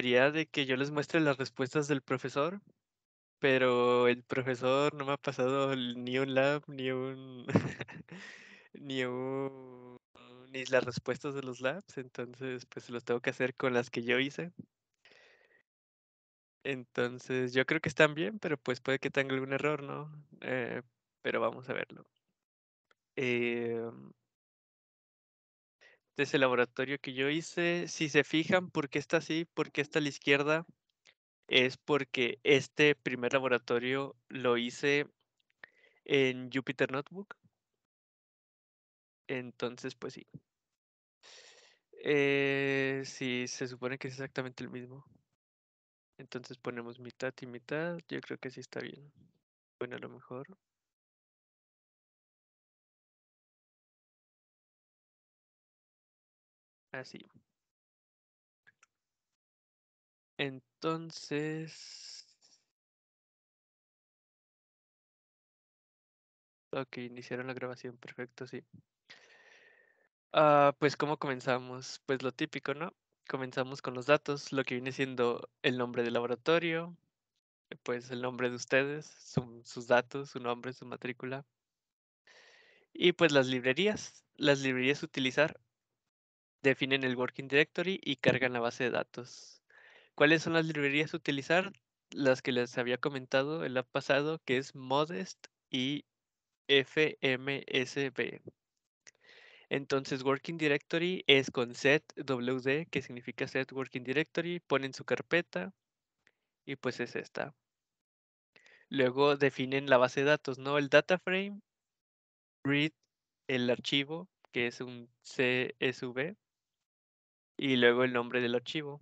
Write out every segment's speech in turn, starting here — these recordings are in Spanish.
De que yo les muestre las respuestas del profesor, pero el profesor no me ha pasado ni un lab, ni un ni un ni las respuestas de los labs, entonces pues los tengo que hacer con las que yo hice. Entonces yo creo que están bien, pero pues puede que tenga algún error, ¿no? Eh, pero vamos a verlo. Em, de ese laboratorio que yo hice, si se fijan por qué está así, por qué está a la izquierda, es porque este primer laboratorio lo hice en Jupyter Notebook. Entonces, pues sí. Eh, se supone que es exactamente el mismo. Entonces ponemos mitad y mitad. Yo creo que sí está bien. Bueno, a lo mejor. Así. Entonces. Ok, iniciaron la grabación. Perfecto, sí. Ah, pues, ¿cómo comenzamos? Pues lo típico, ¿no? Comenzamos con los datos, lo que viene siendo el nombre del laboratorio, pues el nombre de ustedes, su- sus datos, su nombre, su matrícula. Y pues las librerías. Las librerías utilizar definen el working directory y cargan la base de datos. ¿Cuáles son las librerías a utilizar? Las que les había comentado el app pasado, que es Modest y FMSB. Entonces, Working Directory es con set WD, que significa set Working Directory, ponen su carpeta y pues es esta. Luego definen la base de datos, ¿no? El data frame, read el archivo, que es un CSV, y luego el nombre del archivo.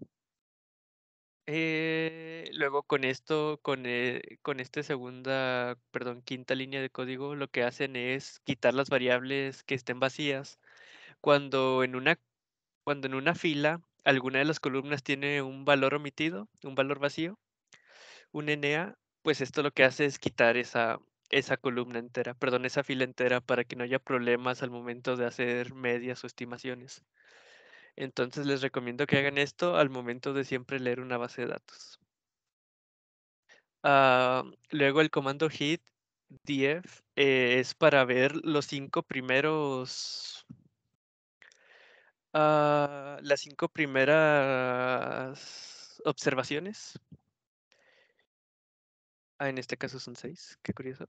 Eh, luego con esto, con, eh, con esta segunda, perdón, quinta línea de código, lo que hacen es quitar las variables que estén vacías. Cuando en una, cuando en una fila alguna de las columnas tiene un valor omitido, un valor vacío, un NA, pues esto lo que hace es quitar esa, esa columna entera, perdón, esa fila entera para que no haya problemas al momento de hacer medias o estimaciones. Entonces les recomiendo que hagan esto al momento de siempre leer una base de datos. Ah, luego el comando hit df eh, es para ver los cinco primeros, ah, las cinco primeras observaciones. Ah, en este caso son seis, qué curioso.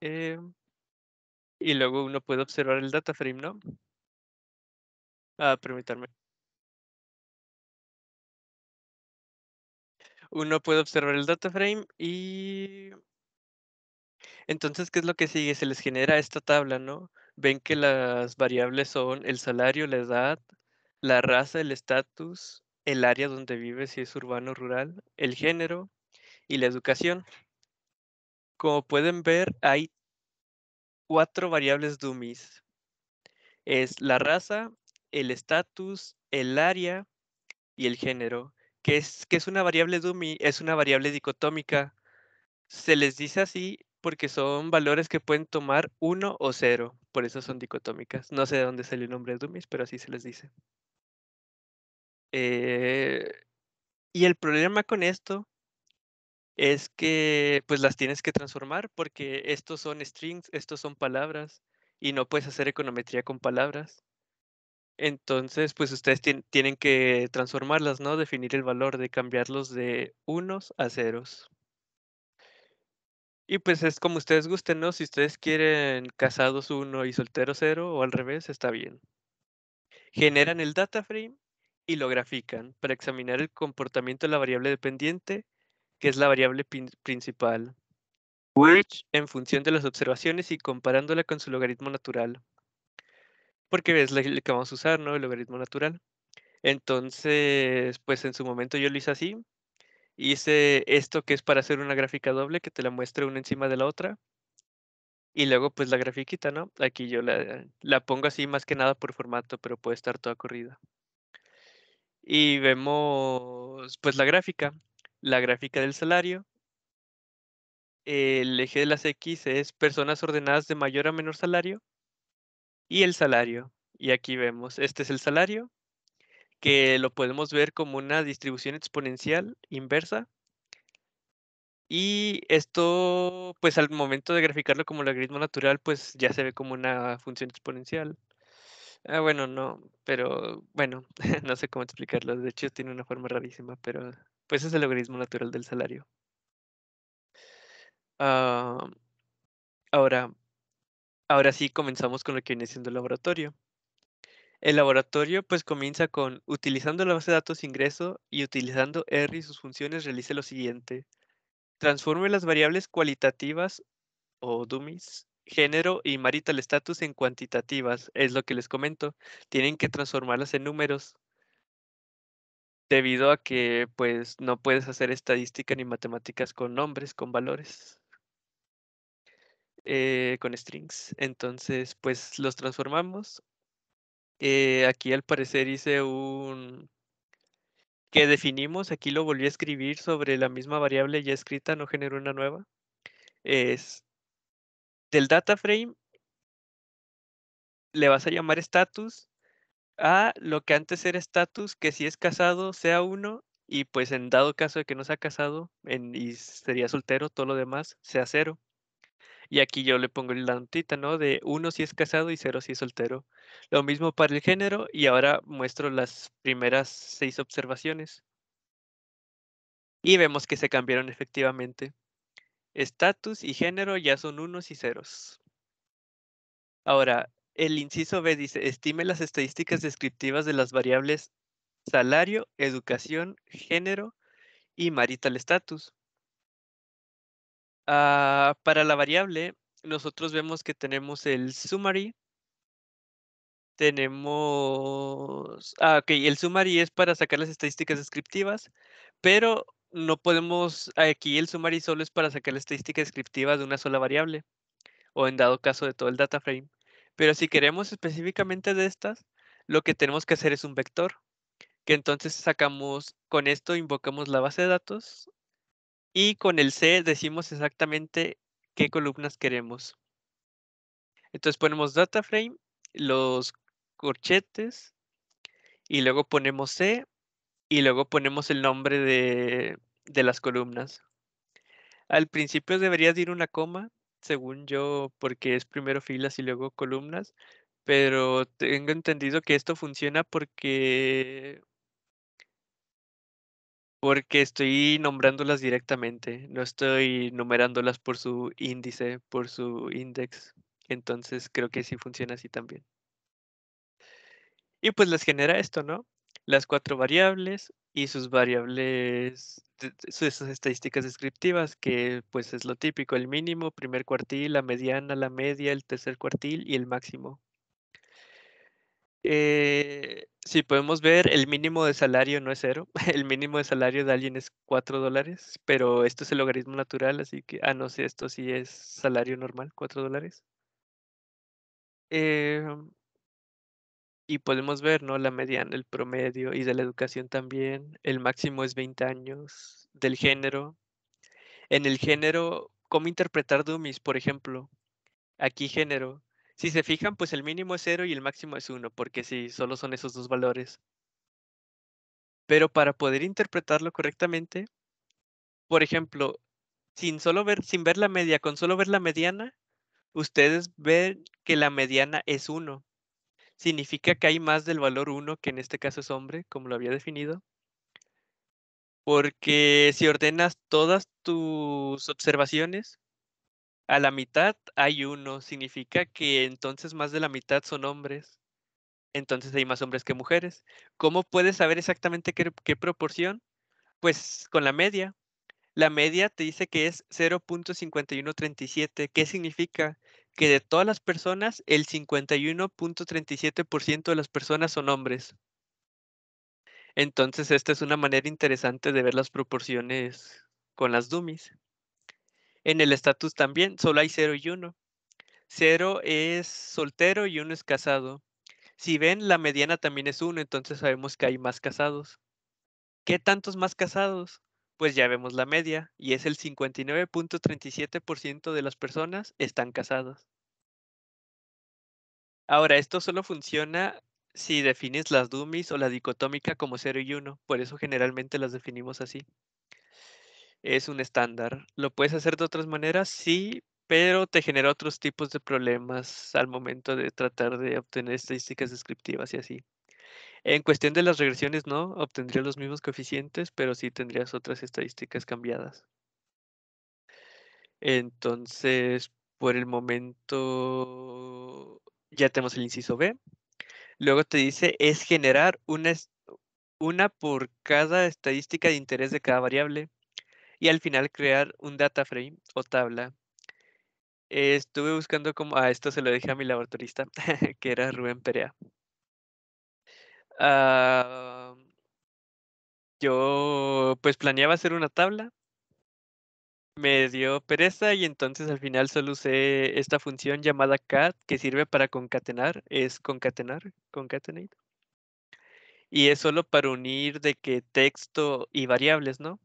Em, y luego uno puede observar el data frame, ¿no? Ah, permítanme. Uno puede observar el data frame y entonces, ¿qué es lo que sigue? Se les genera esta tabla, ¿no? Ven que las variables son el salario, la edad, la raza, el estatus, el área donde vive, si es urbano o rural, el género y la educación. Como pueden ver, hay cuatro variables dummies. Es la raza, el estatus, el área y el género. ¿Qué es, qué es una variable dummy? Es una variable dicotómica. Se les dice así porque son valores que pueden tomar 1 o 0, por eso son dicotómicas. No sé de dónde sale el nombre de dummies, pero así se les dice. Eh, y el problema con esto es que pues las tienes que transformar porque estos son strings, estos son palabras y no puedes hacer econometría con palabras. Entonces, pues ustedes tien- tienen que transformarlas, ¿no? Definir el valor de cambiarlos de unos a ceros. Y pues es como ustedes gusten, ¿no? Si ustedes quieren casados 1 y solteros 0 o al revés, está bien. Generan el data frame y lo grafican para examinar el comportamiento de la variable dependiente, que es la variable prin- principal. Which en función de las observaciones y comparándola con su logaritmo natural. Porque es la que vamos a usar, ¿no? El logaritmo natural. Entonces, pues en su momento yo lo hice así. Hice esto que es para hacer una gráfica doble que te la muestre una encima de la otra. Y luego, pues la grafiquita, ¿no? Aquí yo la, la pongo así más que nada por formato, pero puede estar toda corrida. Y vemos, pues la gráfica, la gráfica del salario. El eje de las X es personas ordenadas de mayor a menor salario. Y el salario. Y aquí vemos, este es el salario, que lo podemos ver como una distribución exponencial inversa. Y esto, pues al momento de graficarlo como logaritmo natural, pues ya se ve como una función exponencial. Ah, bueno, no, pero bueno, no sé cómo explicarlo. De hecho, tiene una forma rarísima, pero pues es el logaritmo natural del salario. Ah, ahora, ahora sí comenzamos con lo que viene siendo el laboratorio. El laboratorio pues comienza con utilizando la base de datos ingreso y utilizando R y sus funciones realice lo siguiente. Transforme las variables cualitativas o dummies, género y marital status en cuantitativas. Es lo que les comento. Tienen que transformarlas en números. Debido a que pues no puedes hacer estadística ni matemáticas con nombres, con valores. Eh, con strings. Entonces, pues los transformamos. Eh, aquí al parecer hice un que definimos, aquí lo volví a escribir sobre la misma variable ya escrita, no generó una nueva. Es del data frame le vas a llamar status a lo que antes era status, que si es casado sea uno y pues en dado caso de que no sea casado en, y sería soltero, todo lo demás sea cero. Y aquí yo le pongo la notita, ¿no? De uno si es casado y cero si es soltero. Lo mismo para el género y ahora muestro las primeras seis observaciones. Y vemos que se cambiaron efectivamente. Estatus y género ya son unos y ceros. Ahora, el inciso B dice, estime las estadísticas descriptivas de las variables salario, educación, género y marital status. Ah, para la variable, nosotros vemos que tenemos el summary. Tenemos... Ah, ok, el summary es para sacar las estadísticas descriptivas, pero no podemos... Aquí el summary solo es para sacar la estadística descriptiva de una sola variable, o en dado caso de todo el data frame. Pero si queremos específicamente de estas, lo que tenemos que hacer es un vector, que entonces sacamos, con esto invocamos la base de datos, y con el C decimos exactamente qué columnas queremos. Entonces ponemos data frame, los corchetes, y luego ponemos C, y luego ponemos el nombre de, de las columnas. Al principio debería de ir una coma, según yo, porque es primero filas y luego columnas, pero tengo entendido que esto funciona porque porque estoy nombrándolas directamente, no estoy numerándolas por su índice, por su index. Entonces creo que sí funciona así también. Y pues les genera esto, ¿no? Las cuatro variables y sus variables, sus estadísticas descriptivas, que pues es lo típico, el mínimo, primer cuartil, la mediana, la media, el tercer cuartil y el máximo. Eh, si podemos ver, el mínimo de salario no es cero. El mínimo de salario de alguien es 4 dólares, pero esto es el logaritmo natural, así que, ah, no sé, esto sí es salario normal, 4 dólares. Em, y podemos ver, ¿no? La mediana, el promedio y de la educación también. El máximo es 20 años del género. En el género, ¿cómo interpretar dummies, por ejemplo? Aquí género. Si se fijan, pues el mínimo es 0 y el máximo es 1, porque sí, solo son esos dos valores. Pero para poder interpretarlo correctamente, por ejemplo, sin solo ver, sin ver la media, con solo ver la mediana, ustedes ven que la mediana es 1. Significa que hay más del valor 1, que en este caso es hombre, como lo había definido. Porque si ordenas todas tus observaciones, a la mitad hay uno, significa que entonces más de la mitad son hombres. Entonces hay más hombres que mujeres. ¿Cómo puedes saber exactamente qué, proporción? Pues con la media. La media te dice que es 0.5137. ¿Qué significa? Que de todas las personas, el 51.37% de las personas son hombres. Entonces, esta es una manera interesante de ver las proporciones con las dummies. En el estatus también, solo hay 0 y 1. 0 es soltero y 1 es casado. Si ven, la mediana también es 1, entonces sabemos que hay más casados. ¿Qué tantos más casados? Pues ya vemos la media, y es el 59.37% de las personas están casadas. Ahora, esto solo funciona si defines las dummies o la dicotómica como 0 y 1, por eso generalmente las definimos así. Es un estándar. ¿Lo puedes hacer de otras maneras? Sí, pero te genera otros tipos de problemas al momento de tratar de obtener estadísticas descriptivas y así. En cuestión de las regresiones, no, obtendría los mismos coeficientes, pero sí tendrías otras estadísticas cambiadas. Entonces, por el momento, ya tenemos el inciso B. Luego te dice, es generar una, una por cada estadística de interés de cada variable. Y al final crear un data frame o tabla. estuve buscando como, ah, esto se lo dejé a mi laboratorista, que era Rubén Perea. Ah, yo pues planeaba hacer una tabla. Me dio pereza y entonces al final solo usé esta función llamada cat que sirve para concatenar, es concatenar, concatenate. Y es solo para unir de que texto y variables, ¿no?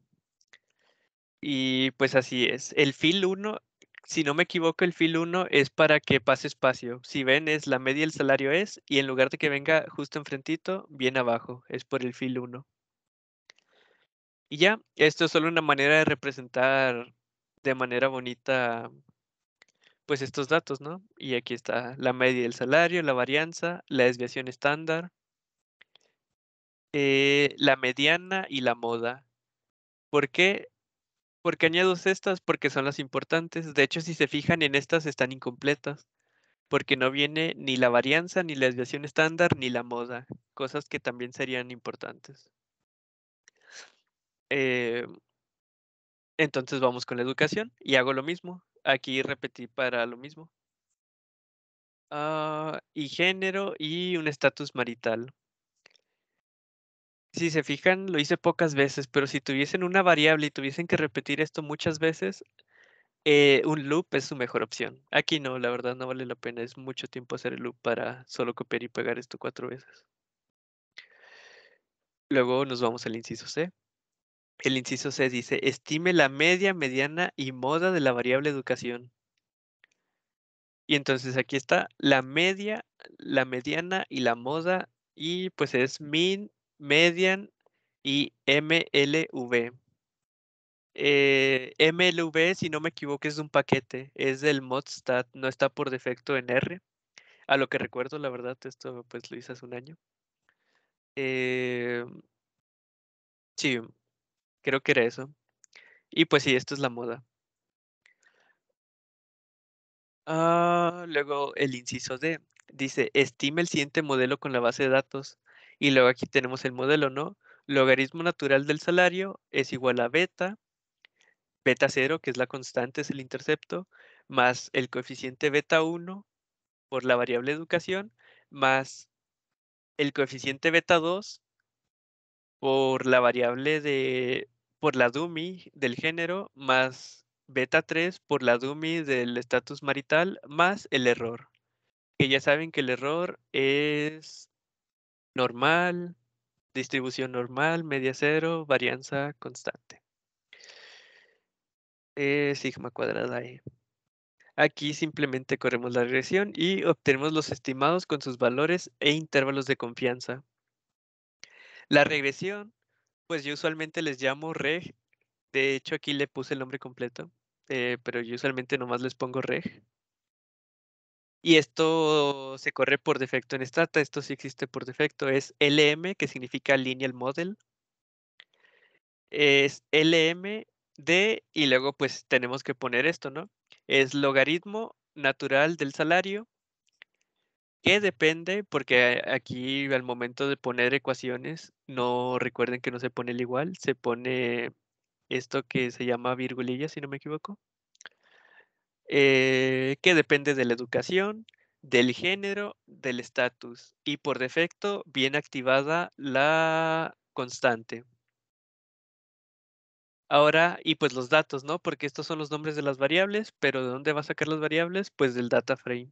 Y pues así es. El fill 1, si no me equivoco, el fill 1 es para que pase espacio. Si ven, es la media del salario es, y en lugar de que venga justo enfrentito, viene abajo. Es por el fill 1. Y ya, esto es solo una manera de representar de manera bonita pues estos datos, ¿no? Y aquí está la media del salario, la varianza, la desviación estándar, eh, la mediana y la moda. ¿Por qué? Porque añado estas porque son las importantes. De hecho, si se fijan en estas están incompletas. Porque no viene ni la varianza, ni la desviación estándar, ni la moda. Cosas que también serían importantes. Eh, entonces vamos con la educación y hago lo mismo. Aquí repetí para lo mismo. Ah, y género y un estatus marital. Si se fijan, lo hice pocas veces, pero si tuviesen una variable y tuviesen que repetir esto muchas veces, eh, un loop es su mejor opción. Aquí no, la verdad no vale la pena. Es mucho tiempo hacer el loop para solo copiar y pegar esto cuatro veces. Luego nos vamos al inciso C. El inciso C dice, estime la media, mediana y moda de la variable educación. Y entonces aquí está la media, la mediana y la moda y pues es min, median y MLV. Eh, MLV, si no me equivoco, es un paquete, es del modstat, no está por defecto en R. A lo que recuerdo, la verdad, esto pues lo hice hace un año. Eh, sí, creo que era eso. Y pues sí, esto es la moda. Ah, luego el inciso D dice, estime el siguiente modelo con la base de datos. Y luego aquí tenemos el modelo, ¿no? Logaritmo natural del salario es igual a beta, beta 0, que es la constante, es el intercepto, más el coeficiente beta 1 por la variable educación, más el coeficiente beta 2 por la variable de, por la dummy del género, más beta 3 por la dummy del estatus marital, más el error. Que ya saben que el error es normal, distribución normal, media cero, varianza constante. Eh, sigma cuadrada E. Aquí simplemente corremos la regresión y obtenemos los estimados con sus valores e intervalos de confianza. La regresión, pues yo usualmente les llamo reg. De hecho, aquí le puse el nombre completo, eh, pero yo usualmente nomás les pongo reg. Y esto se corre por defecto en Strata, esto sí existe por defecto, es LM, que significa Lineal Model. Es LMD y luego pues tenemos que poner esto, ¿no? Es logaritmo natural del salario, que depende, porque aquí al momento de poner ecuaciones, no recuerden que no se pone el igual, se pone esto que se llama virgulilla, si no me equivoco. Eh, que depende de la educación, del género, del estatus y por defecto viene activada la constante. Ahora, y pues los datos, ¿no? Porque estos son los nombres de las variables, pero ¿de dónde va a sacar las variables? Pues del data frame.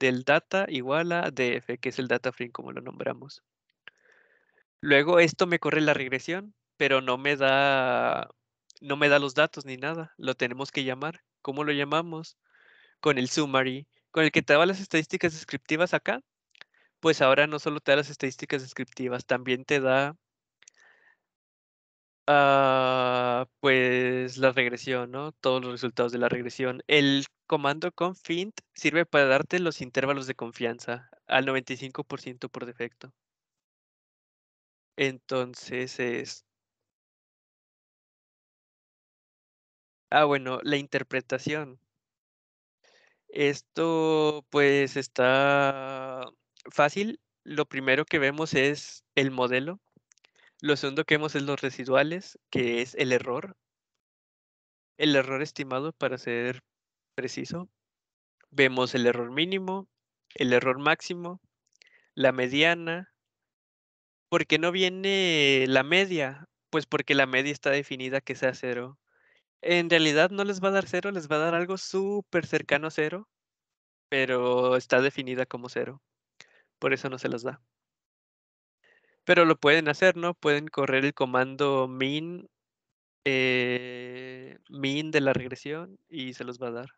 Del data igual a df, que es el data frame como lo nombramos. Luego esto me corre la regresión, pero no me da no me da los datos ni nada. Lo tenemos que llamar. ¿Cómo lo llamamos? Con el summary, con el que te daba las estadísticas descriptivas acá. Pues ahora no solo te da las estadísticas descriptivas, también te da ah, pues la regresión, ¿no? Todos los resultados de la regresión. El comando confint sirve para darte los intervalos de confianza al 95% por defecto. Entonces es Ah, bueno, la interpretación. Esto, pues, está fácil. Lo primero que vemos es el modelo. Lo segundo que vemos es los residuales, que es el error. El error estimado, para ser preciso. Vemos el error mínimo, el error máximo, la mediana. ¿Por qué no viene la media? Pues porque la media está definida que sea cero. En realidad no les va a dar cero, les va a dar algo súper cercano a cero, pero está definida como cero. Por eso no se las da. Pero lo pueden hacer, ¿no? Pueden correr el comando min, eh, min de la regresión y se los va a dar.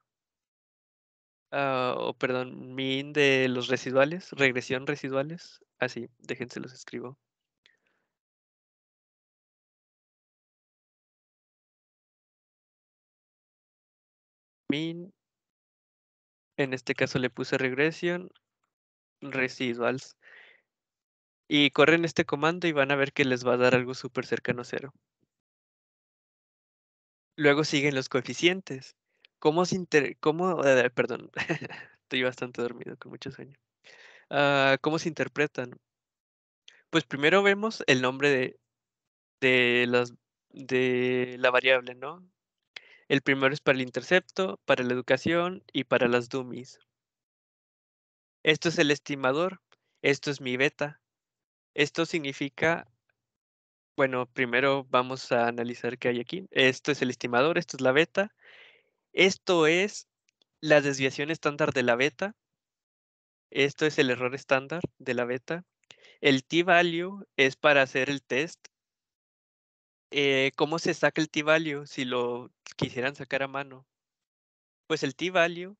Ah, o perdón, min de los residuales, regresión residuales. Así, déjense los escribo. En este caso le puse regresión residuals. Y corren este comando y van a ver que les va a dar algo súper cercano a cero. Luego siguen los coeficientes. ¿Cómo se inter... cómo... eh, perdón, estoy bastante dormido, con mucho sueño. Ah, ¿Cómo se interpretan? Pues primero vemos el nombre de, de, las, de la variable, ¿no? El primero es para el intercepto, para la educación y para las dummies. Esto es el estimador, esto es mi beta. Esto significa, bueno, primero vamos a analizar qué hay aquí. Esto es el estimador, esto es la beta. Esto es la desviación estándar de la beta. Esto es el error estándar de la beta. El t-value es para hacer el test. Eh, ¿Cómo se saca el t-value si lo quisieran sacar a mano? Pues el t-value,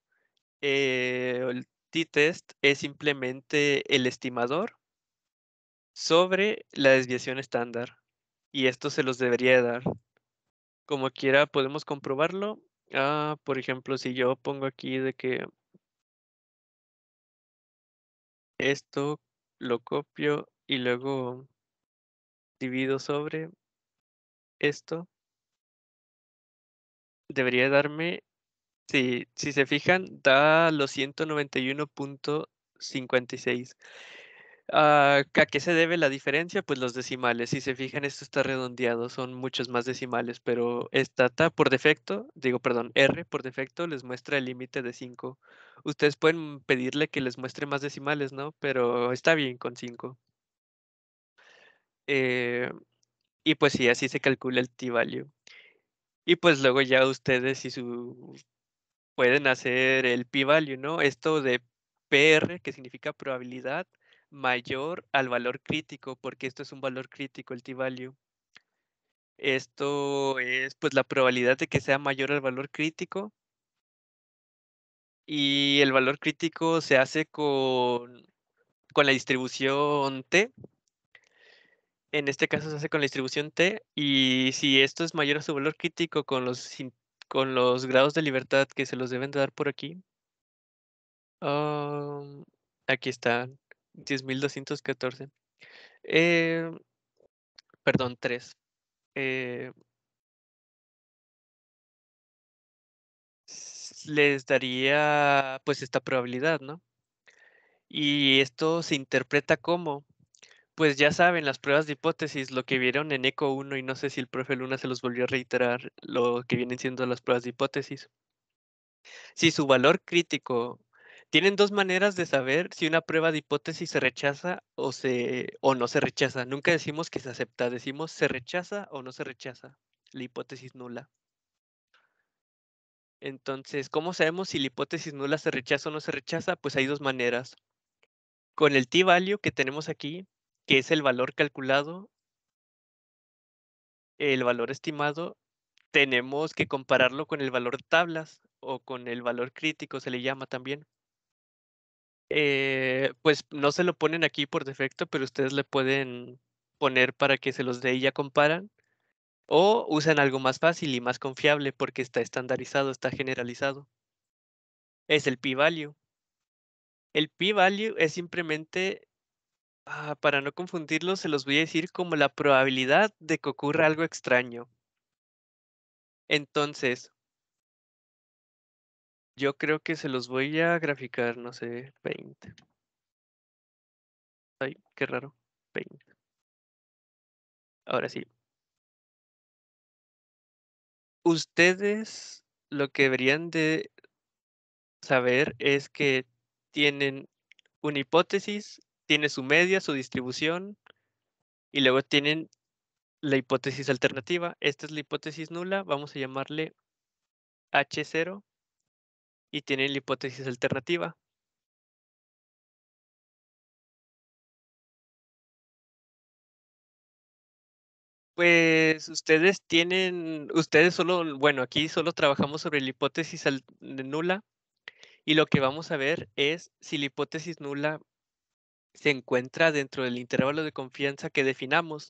eh, el t-test es simplemente el estimador sobre la desviación estándar. Y esto se los debería dar. Como quiera, podemos comprobarlo. Ah, por ejemplo, si yo pongo aquí de que esto lo copio y luego divido sobre esto, debería darme, si, si se fijan, da los 191.56. Ah, ¿A qué se debe la diferencia? Pues los decimales. Si se fijan, esto está redondeado, son muchos más decimales, pero data por defecto, digo, perdón, R por defecto les muestra el límite de 5. Ustedes pueden pedirle que les muestre más decimales, ¿no? Pero está bien con 5. Eh, y pues sí, así se calcula el t-value. Y pues luego ya ustedes pueden hacer el p-value, ¿no? Esto de PR, que significa probabilidad, mayor al valor crítico, porque esto es un valor crítico, el t-value. Esto es pues la probabilidad de que sea mayor al valor crítico. Y el valor crítico se hace con, con la distribución T. En este caso se hace con la distribución T. Y si esto es mayor a su valor crítico con los, con los grados de libertad que se los deben dar por aquí. Um, aquí están. 10.214. Eh, perdón, 3. Eh, les daría pues esta probabilidad, ¿no? Y esto se interpreta como, pues ya saben, las pruebas de hipótesis, lo que vieron en ECO 1 y no sé si el profe Luna se los volvió a reiterar, lo que vienen siendo las pruebas de hipótesis. Si su valor crítico tienen dos maneras de saber si una prueba de hipótesis se rechaza o, se, o no se rechaza. Nunca decimos que se acepta, decimos se rechaza o no se rechaza la hipótesis nula. Entonces, ¿cómo sabemos si la hipótesis nula se rechaza o no se rechaza? Pues hay dos maneras. Con el t-value que tenemos aquí, que es el valor calculado, el valor estimado, tenemos que compararlo con el valor tablas o con el valor crítico, se le llama también. Eh, pues, no se lo ponen aquí por defecto, pero ustedes le pueden poner para que se los dé y ya comparan, o usan algo más fácil y más confiable porque está estandarizado, está generalizado. Es el p-value. El p-value es simplemente, ah, para no confundirlo, se los voy a decir como la probabilidad de que ocurra algo extraño. Entonces yo creo que se los voy a graficar, no sé, 20. Ay, qué raro, 20. Ahora sí. Ustedes lo que deberían de saber es que tienen una hipótesis, tiene su media, su distribución, y luego tienen la hipótesis alternativa. Esta es la hipótesis nula, vamos a llamarle H0 y tienen la hipótesis alternativa. Pues ustedes tienen, ustedes solo, bueno, aquí solo trabajamos sobre la hipótesis nula y lo que vamos a ver es si la hipótesis nula se encuentra dentro del intervalo de confianza que definamos.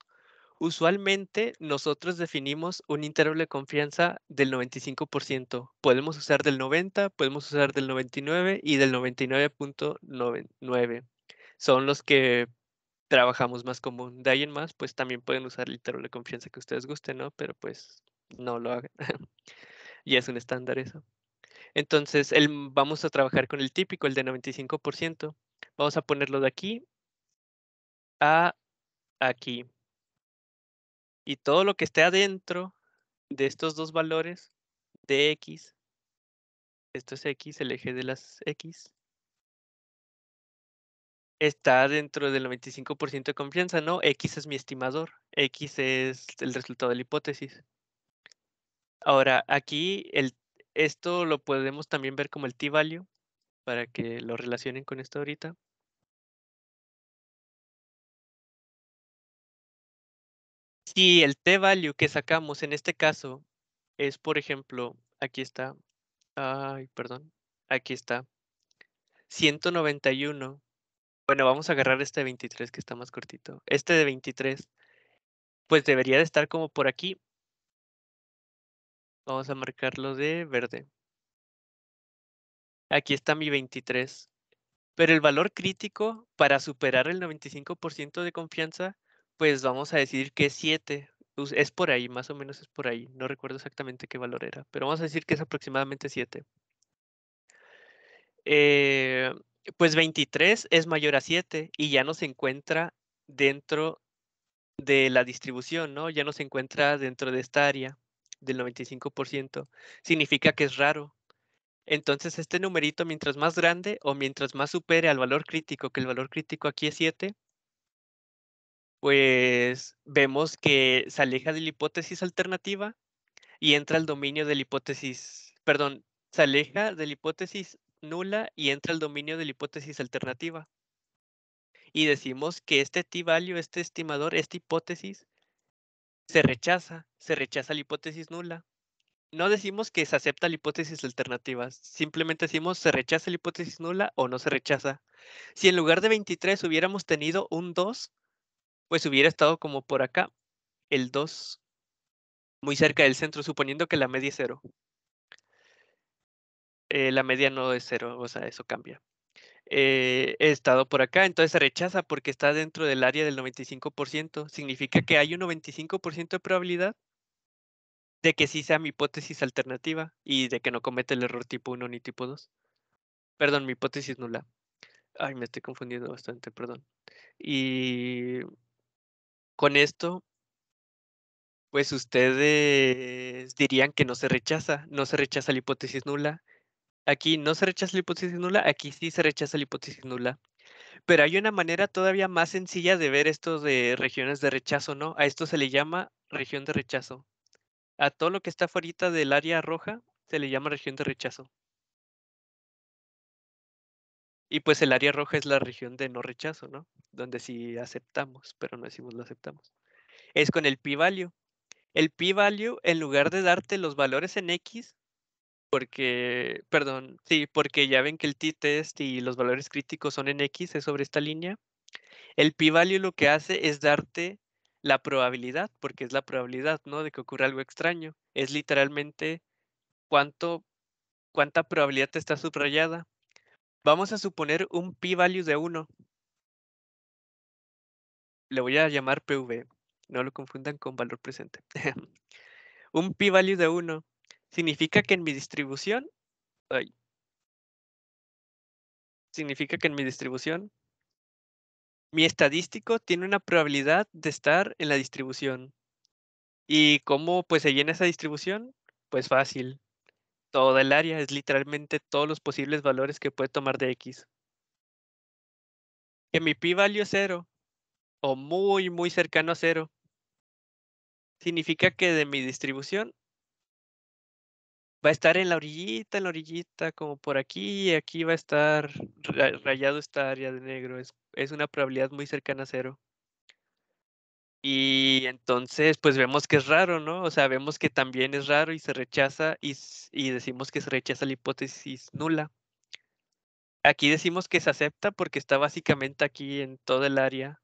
Usualmente nosotros definimos un intervalo de confianza del 95%. Podemos usar del 90, podemos usar del 99 y del 99.99. Son los que trabajamos más común. De ahí en más, pues también pueden usar el intervalo de confianza que ustedes gusten, ¿no? Pero pues no lo hagan. y es un estándar eso. Entonces, el, vamos a trabajar con el típico, el de 95%. Vamos a ponerlo de aquí a aquí. Y todo lo que esté adentro de estos dos valores de x, esto es x, el eje de las x, está dentro del 95% de confianza, ¿no? X es mi estimador, X es el resultado de la hipótesis. Ahora, aquí el, esto lo podemos también ver como el t-value, para que lo relacionen con esto ahorita. Si el t-value que sacamos en este caso es, por ejemplo, aquí está, ay, perdón, aquí está, 191. Bueno, vamos a agarrar este de 23 que está más cortito. Este de 23, pues debería de estar como por aquí. Vamos a marcarlo de verde. Aquí está mi 23. Pero el valor crítico para superar el 95% de confianza pues vamos a decir que es 7. Es por ahí, más o menos es por ahí. No recuerdo exactamente qué valor era, pero vamos a decir que es aproximadamente 7. Eh, pues 23 es mayor a 7 y ya no se encuentra dentro de la distribución, ¿no? Ya no se encuentra dentro de esta área del 95%. Significa que es raro. Entonces este numerito, mientras más grande o mientras más supere al valor crítico, que el valor crítico aquí es 7, pues vemos que se aleja de la hipótesis alternativa y entra al dominio de la hipótesis, perdón, se aleja de la hipótesis nula y entra al dominio de la hipótesis alternativa. Y decimos que este t-value, este estimador, esta hipótesis, se rechaza, se rechaza la hipótesis nula. No decimos que se acepta la hipótesis alternativa, simplemente decimos se rechaza la hipótesis nula o no se rechaza. Si en lugar de 23 hubiéramos tenido un 2, pues hubiera estado como por acá, el 2, muy cerca del centro, suponiendo que la media es 0. Eh, la media no es 0, o sea, eso cambia. Eh, he estado por acá, entonces se rechaza porque está dentro del área del 95%. Significa que hay un 95% de probabilidad de que sí sea mi hipótesis alternativa y de que no cometa el error tipo 1 ni tipo 2. Perdón, mi hipótesis nula. Ay, me estoy confundiendo bastante, perdón. Y con esto, pues ustedes dirían que no se rechaza, no se rechaza la hipótesis nula. Aquí no se rechaza la hipótesis nula, aquí sí se rechaza la hipótesis nula. Pero hay una manera todavía más sencilla de ver estos de regiones de rechazo, ¿no? A esto se le llama región de rechazo. A todo lo que está fuera del área roja se le llama región de rechazo. Y pues el área roja es la región de no rechazo, ¿no? Donde sí aceptamos, pero no decimos lo aceptamos. Es con el p-value. El p-value, en lugar de darte los valores en X, Porque, perdón, sí, porque ya ven que el t-test y los valores críticos son en X, es sobre esta línea. El p-value lo que hace es darte la probabilidad, porque es la probabilidad, ¿no? De que ocurra algo extraño. Es literalmente cuánto, cuánta probabilidad está subrayada. Vamos a suponer un p-value de 1. Le voy a llamar PV. No lo confundan con valor presente. un p-value de 1 significa que en mi distribución, ay, significa que en mi distribución, mi estadístico tiene una probabilidad de estar en la distribución. ¿Y cómo pues se llena esa distribución? Pues fácil. Toda el área es literalmente todos los posibles valores que puede tomar de X. Que mi p-value es cero o muy, muy cercano a cero. Significa que de mi distribución va a estar en la orillita, en la orillita, como por aquí, y aquí va a estar rayado esta área de negro. Es una probabilidad muy cercana a cero. Y entonces, pues vemos que es raro, ¿no? O sea, vemos que también es raro y se rechaza y, y decimos que se rechaza la hipótesis nula. Aquí decimos que se acepta porque está básicamente aquí en todo el área.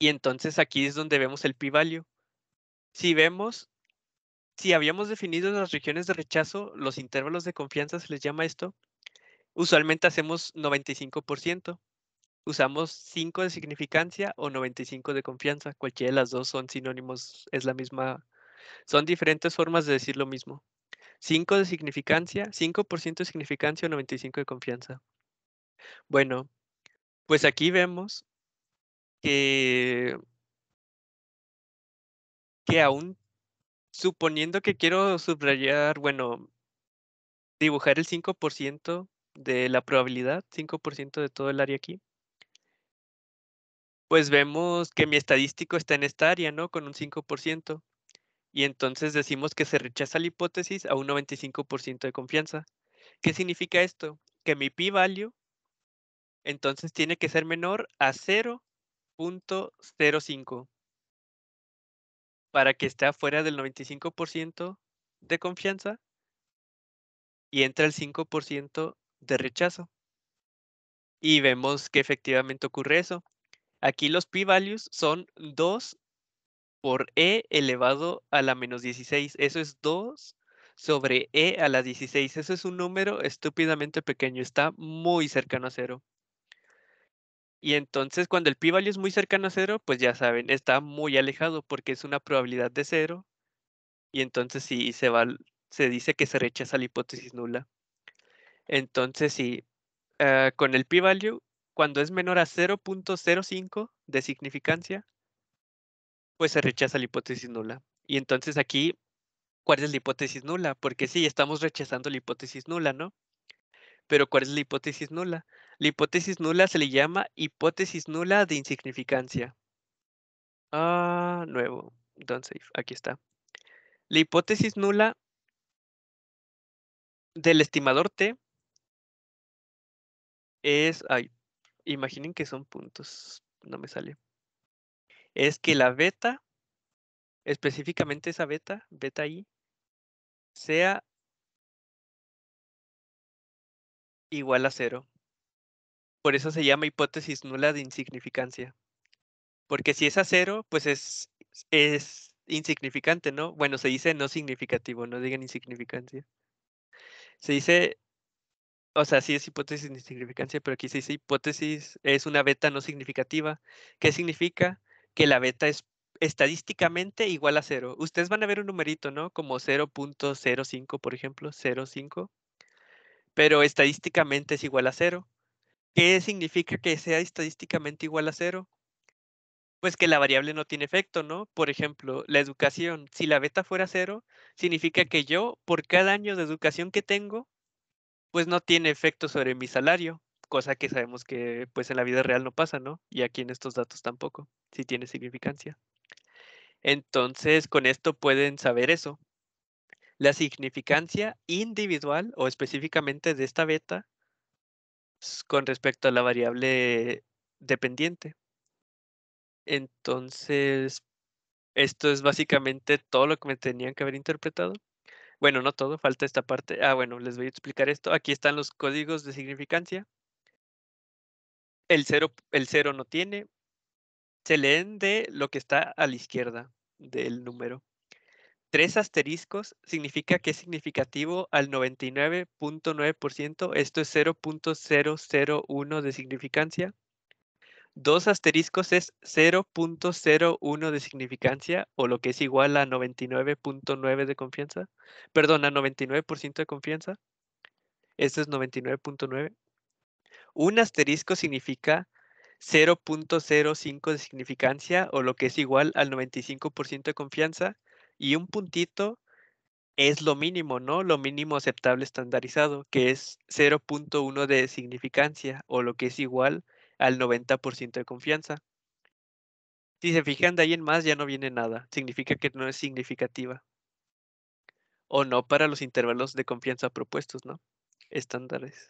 Y entonces aquí es donde vemos el p-value. Si vemos, si habíamos definido las regiones de rechazo, los intervalos de confianza se les llama esto, usualmente hacemos 95% usamos 5 de significancia o 95 de confianza. Cualquiera de las dos son sinónimos, es la misma, son diferentes formas de decir lo mismo. 5 de significancia, 5% de significancia o 95 de confianza. Bueno, pues aquí vemos que, que aún suponiendo que quiero subrayar, bueno, dibujar el 5% de la probabilidad, 5% de todo el área aquí, pues vemos que mi estadístico está en esta área, ¿no? Con un 5%. Y entonces decimos que se rechaza la hipótesis a un 95% de confianza. ¿Qué significa esto? Que mi p-value entonces tiene que ser menor a 0.05 para que esté afuera del 95% de confianza y entre el 5% de rechazo. Y vemos que efectivamente ocurre eso. Aquí los p-values son 2 por e elevado a la menos 16. Eso es 2 sobre e a la 16. Eso es un número estúpidamente pequeño. Está muy cercano a cero. Y entonces cuando el p-value es muy cercano a cero, pues ya saben, está muy alejado porque es una probabilidad de cero. Y entonces sí, se, va, se dice que se rechaza la hipótesis nula. Entonces sí, ah, con el p-value cuando es menor a 0.05 de significancia, pues se rechaza la hipótesis nula. Y entonces aquí, ¿cuál es la hipótesis nula? Porque sí, estamos rechazando la hipótesis nula, ¿no? Pero ¿cuál es la hipótesis nula? La hipótesis nula se le llama hipótesis nula de insignificancia. Ah, nuevo. Don't save. Aquí está. La hipótesis nula del estimador T es, imaginen que son puntos, no me sale. Es que la beta, específicamente esa beta, beta i, sea igual a cero. Por eso se llama hipótesis nula de insignificancia. Porque si es a cero, pues es, es insignificante, ¿no? Bueno, se dice no significativo, no digan insignificancia. Se dice o sea, sí es hipótesis de insignificancia, pero aquí se dice hipótesis es una beta no significativa. ¿Qué significa? Que la beta es estadísticamente igual a cero. Ustedes van a ver un numerito, ¿no? Como 0.05, por ejemplo, 0.5. Pero estadísticamente es igual a cero. ¿Qué significa que sea estadísticamente igual a cero? Pues que la variable no tiene efecto, ¿no? Por ejemplo, la educación. Si la beta fuera cero, significa que yo, por cada año de educación que tengo, pues no tiene efecto sobre mi salario, cosa que sabemos que pues en la vida real no pasa, ¿no? Y aquí en estos datos tampoco, si tiene significancia. Entonces, con esto pueden saber eso. La significancia individual o específicamente de esta beta con respecto a la variable dependiente. Entonces, esto es básicamente todo lo que me tenían que haber interpretado. Bueno, no todo, falta esta parte. Ah, bueno, les voy a explicar esto. Aquí están los códigos de significancia. El cero, el cero no tiene. Se leen de lo que está a la izquierda del número. Tres asteriscos significa que es significativo al 99.9%. Esto es 0.001 de significancia. Dos asteriscos es 0.01 de significancia o lo que es igual a 99.9 de confianza. Perdón, a 99% de confianza. Esto es 99.9. Un asterisco significa 0.05 de significancia o lo que es igual al 95% de confianza. Y un puntito es lo mínimo, ¿no? Lo mínimo aceptable estandarizado, que es 0.1 de significancia o lo que es igual al 90% de confianza. Si se fijan de ahí en más ya no viene nada, significa que no es significativa. O no para los intervalos de confianza propuestos, ¿no? Estándares.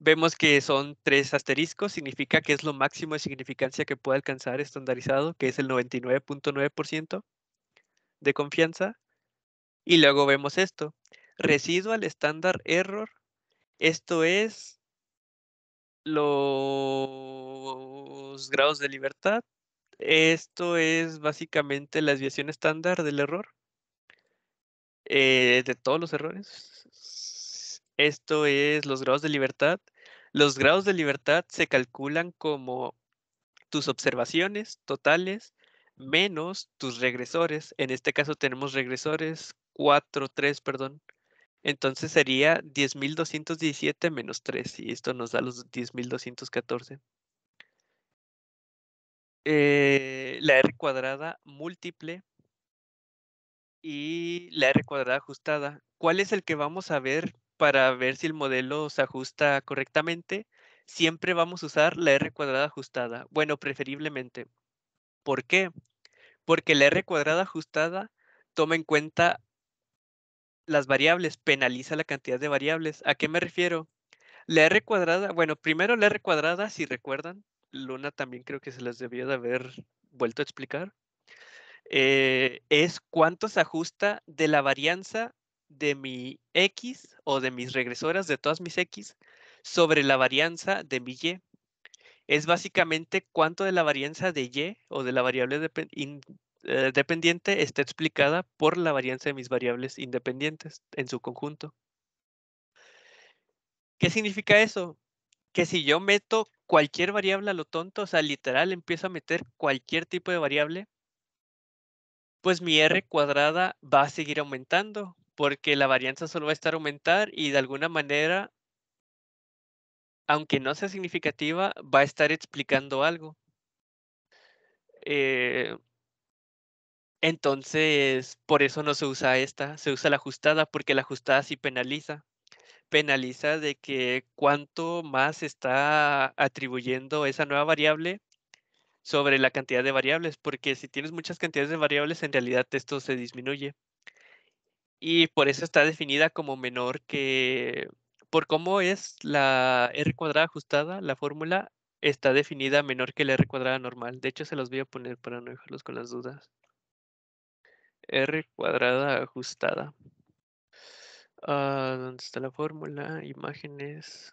Vemos que son tres asteriscos, significa que es lo máximo de significancia que puede alcanzar estandarizado, que es el 99.9% de confianza. Y luego vemos esto, residual estándar error. Esto es los grados de libertad. Esto es básicamente la desviación estándar del error. Eh, de todos los errores. Esto es los grados de libertad. Los grados de libertad se calculan como tus observaciones totales menos tus regresores. En este caso tenemos regresores 4, 3, perdón, entonces sería 10.217 menos 3 y esto nos da los 10.214. Eh, la R cuadrada múltiple y la R cuadrada ajustada. ¿Cuál es el que vamos a ver para ver si el modelo se ajusta correctamente? Siempre vamos a usar la R cuadrada ajustada. Bueno, preferiblemente. ¿Por qué? Porque la R cuadrada ajustada toma en cuenta las variables, penaliza la cantidad de variables. ¿A qué me refiero? La R cuadrada, bueno, primero la R cuadrada, si recuerdan, Luna también creo que se las debió de haber vuelto a explicar, eh, es cuánto se ajusta de la varianza de mi X o de mis regresoras de todas mis X sobre la varianza de mi Y. Es básicamente cuánto de la varianza de Y o de la variable de, eh, dependiente está explicada por la varianza de mis variables independientes en su conjunto. ¿Qué significa eso? Que si yo meto cualquier variable a lo tonto, o sea, literal empiezo a meter cualquier tipo de variable, pues mi R cuadrada va a seguir aumentando, porque la varianza solo va a estar aumentar y de alguna manera, aunque no sea significativa, va a estar explicando algo. Eh, entonces, por eso no se usa esta, se usa la ajustada, porque la ajustada sí penaliza. Penaliza de que cuánto más está atribuyendo esa nueva variable sobre la cantidad de variables, porque si tienes muchas cantidades de variables, en realidad esto se disminuye. Y por eso está definida como menor que, por cómo es la R cuadrada ajustada, la fórmula está definida menor que la R cuadrada normal. De hecho, se los voy a poner para no dejarlos con las dudas. R cuadrada ajustada. Ah, ¿Dónde está la fórmula? Imágenes.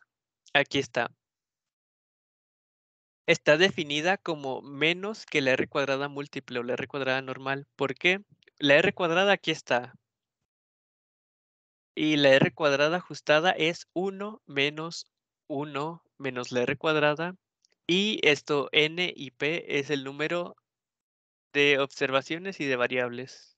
Aquí está. Está definida como menos que la R cuadrada múltiple o la R cuadrada normal. ¿Por qué? La R cuadrada aquí está. Y la R cuadrada ajustada es 1 menos 1 menos la R cuadrada. Y esto N y P es el número de observaciones y de variables.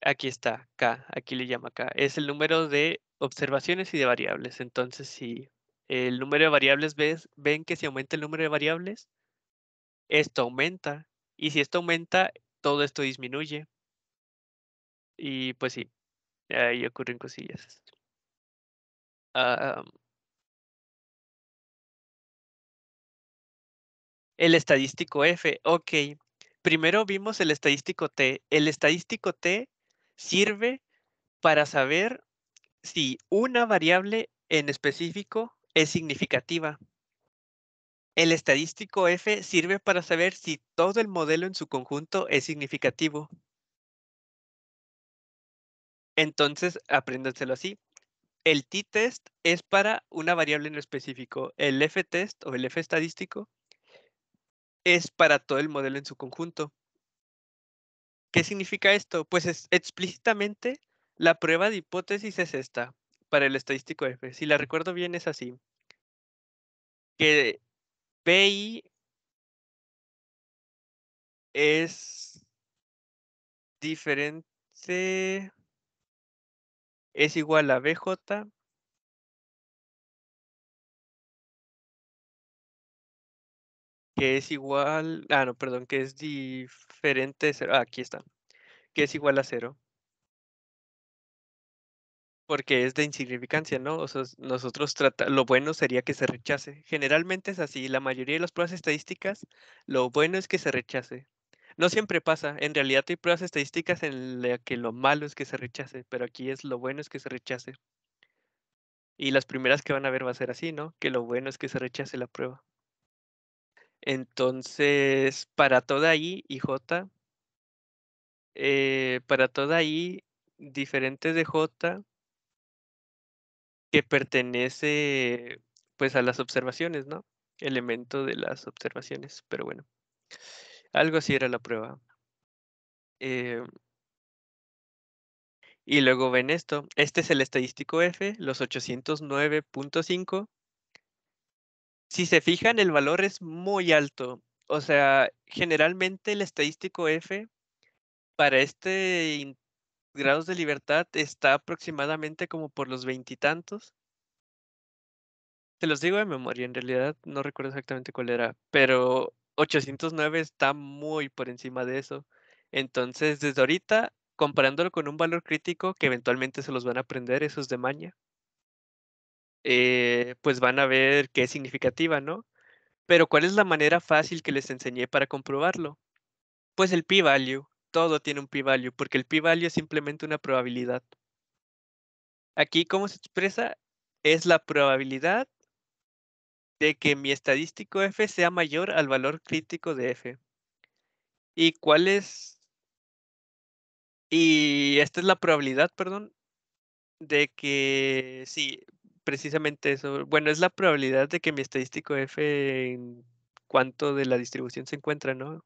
Aquí está, K, aquí le llama K. Es el número de observaciones y de variables. Entonces, si el número de variables ves, ven que si aumenta el número de variables, esto aumenta. Y si esto aumenta, todo esto disminuye. Y pues sí, ahí ocurren cosillas. el estadístico F, ok. Primero vimos el estadístico T. El estadístico T sirve para saber si una variable en específico es significativa. El estadístico F sirve para saber si todo el modelo en su conjunto es significativo. Entonces, apréndanselo así. El t-test es para una variable en específico. El f-test o el f estadístico es para todo el modelo en su conjunto. ¿Qué significa esto? Pues es explícitamente la prueba de hipótesis es esta para el estadístico F. Si la recuerdo bien es así. Que PI es diferente es igual a BJ que es igual, ah, no, perdón, que es diferente, ah, aquí está, que es igual a cero. Porque es de insignificancia, ¿no? O sea, nosotros trata, lo bueno sería que se rechace. Generalmente es así, la mayoría de las pruebas estadísticas, lo bueno es que se rechace. No siempre pasa, en realidad hay pruebas estadísticas en las que lo malo es que se rechace, pero aquí es lo bueno es que se rechace. Y las primeras que van a ver va a ser así, ¿no? Que lo bueno es que se rechace la prueba. Entonces, para toda I y J, eh, para toda I diferente de J, que pertenece pues a las observaciones, ¿no? Elemento de las observaciones, pero bueno. Algo así era la prueba. Eh, y luego ven esto. Este es el estadístico F, los 809.5. Si se fijan, el valor es muy alto. O sea, generalmente el estadístico F para este grados de libertad está aproximadamente como por los veintitantos. Te los digo de memoria, en realidad no recuerdo exactamente cuál era, pero 809 está muy por encima de eso. Entonces, desde ahorita, comparándolo con un valor crítico que eventualmente se los van a aprender, esos de maña, eh, pues van a ver que es significativa, ¿no? Pero ¿cuál es la manera fácil que les enseñé para comprobarlo? Pues el p-value. Todo tiene un p-value, porque el p-value es simplemente una probabilidad. Aquí, ¿cómo se expresa? Es la probabilidad de que mi estadístico F sea mayor al valor crítico de F. ¿Y cuál es? Y esta es la probabilidad, perdón, de que sí, precisamente eso. Bueno, es la probabilidad de que mi estadístico F en cuánto de la distribución se encuentra, ¿no?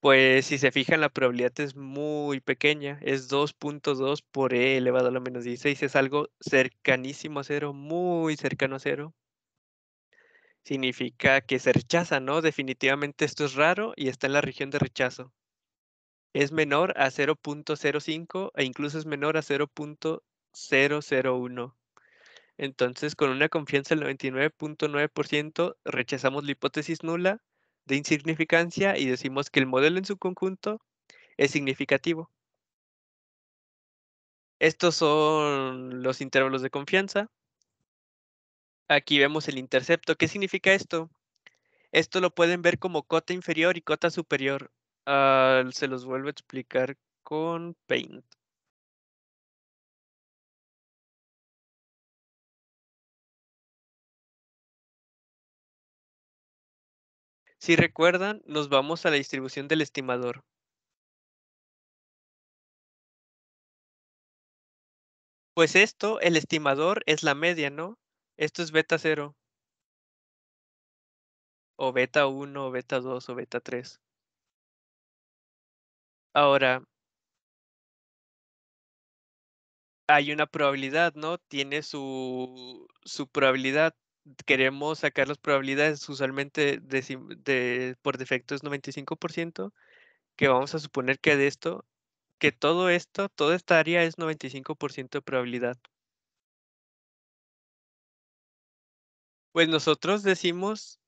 Pues si se fijan, la probabilidad es muy pequeña, es 2.2 por e elevado a la menos 16, es algo cercanísimo a cero, muy cercano a cero significa que se rechaza, ¿no? Definitivamente esto es raro y está en la región de rechazo. Es menor a 0.05 e incluso es menor a 0.001. Entonces, con una confianza del 99.9%, rechazamos la hipótesis nula de insignificancia y decimos que el modelo en su conjunto es significativo. Estos son los intervalos de confianza. Aquí vemos el intercepto. ¿Qué significa esto? Esto lo pueden ver como cota inferior y cota superior. Ah, se los vuelvo a explicar con Paint. Si recuerdan, nos vamos a la distribución del estimador. Pues esto, el estimador es la media, ¿no? Esto es beta 0. O beta 1, o beta 2, o beta 3. Ahora, hay una probabilidad, ¿no? Tiene su, su probabilidad. Queremos sacar las probabilidades, usualmente por defecto es 95%, que vamos a suponer que de esto, que todo esto, toda esta área es 95% de probabilidad. Pues nosotros decimos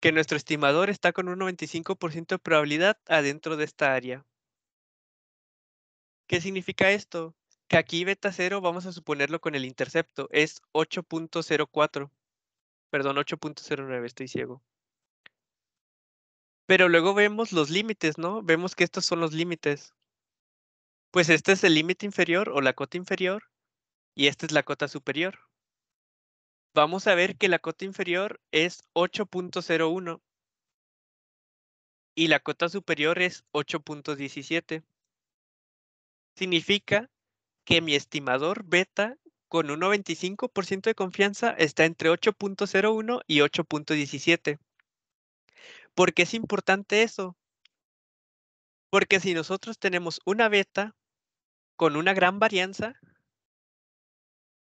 que nuestro estimador está con un 95% de probabilidad adentro de esta área. ¿Qué significa esto? Que aquí beta 0 vamos a suponerlo con el intercepto, es 8.04. Perdón, 8.09, estoy ciego. Pero luego vemos los límites, ¿no? Vemos que estos son los límites. Pues este es el límite inferior o la cota inferior y esta es la cota superior vamos a ver que la cota inferior es 8.01 y la cota superior es 8.17. Significa que mi estimador beta con un 95% de confianza está entre 8.01 y 8.17. ¿Por qué es importante eso? Porque si nosotros tenemos una beta con una gran varianza,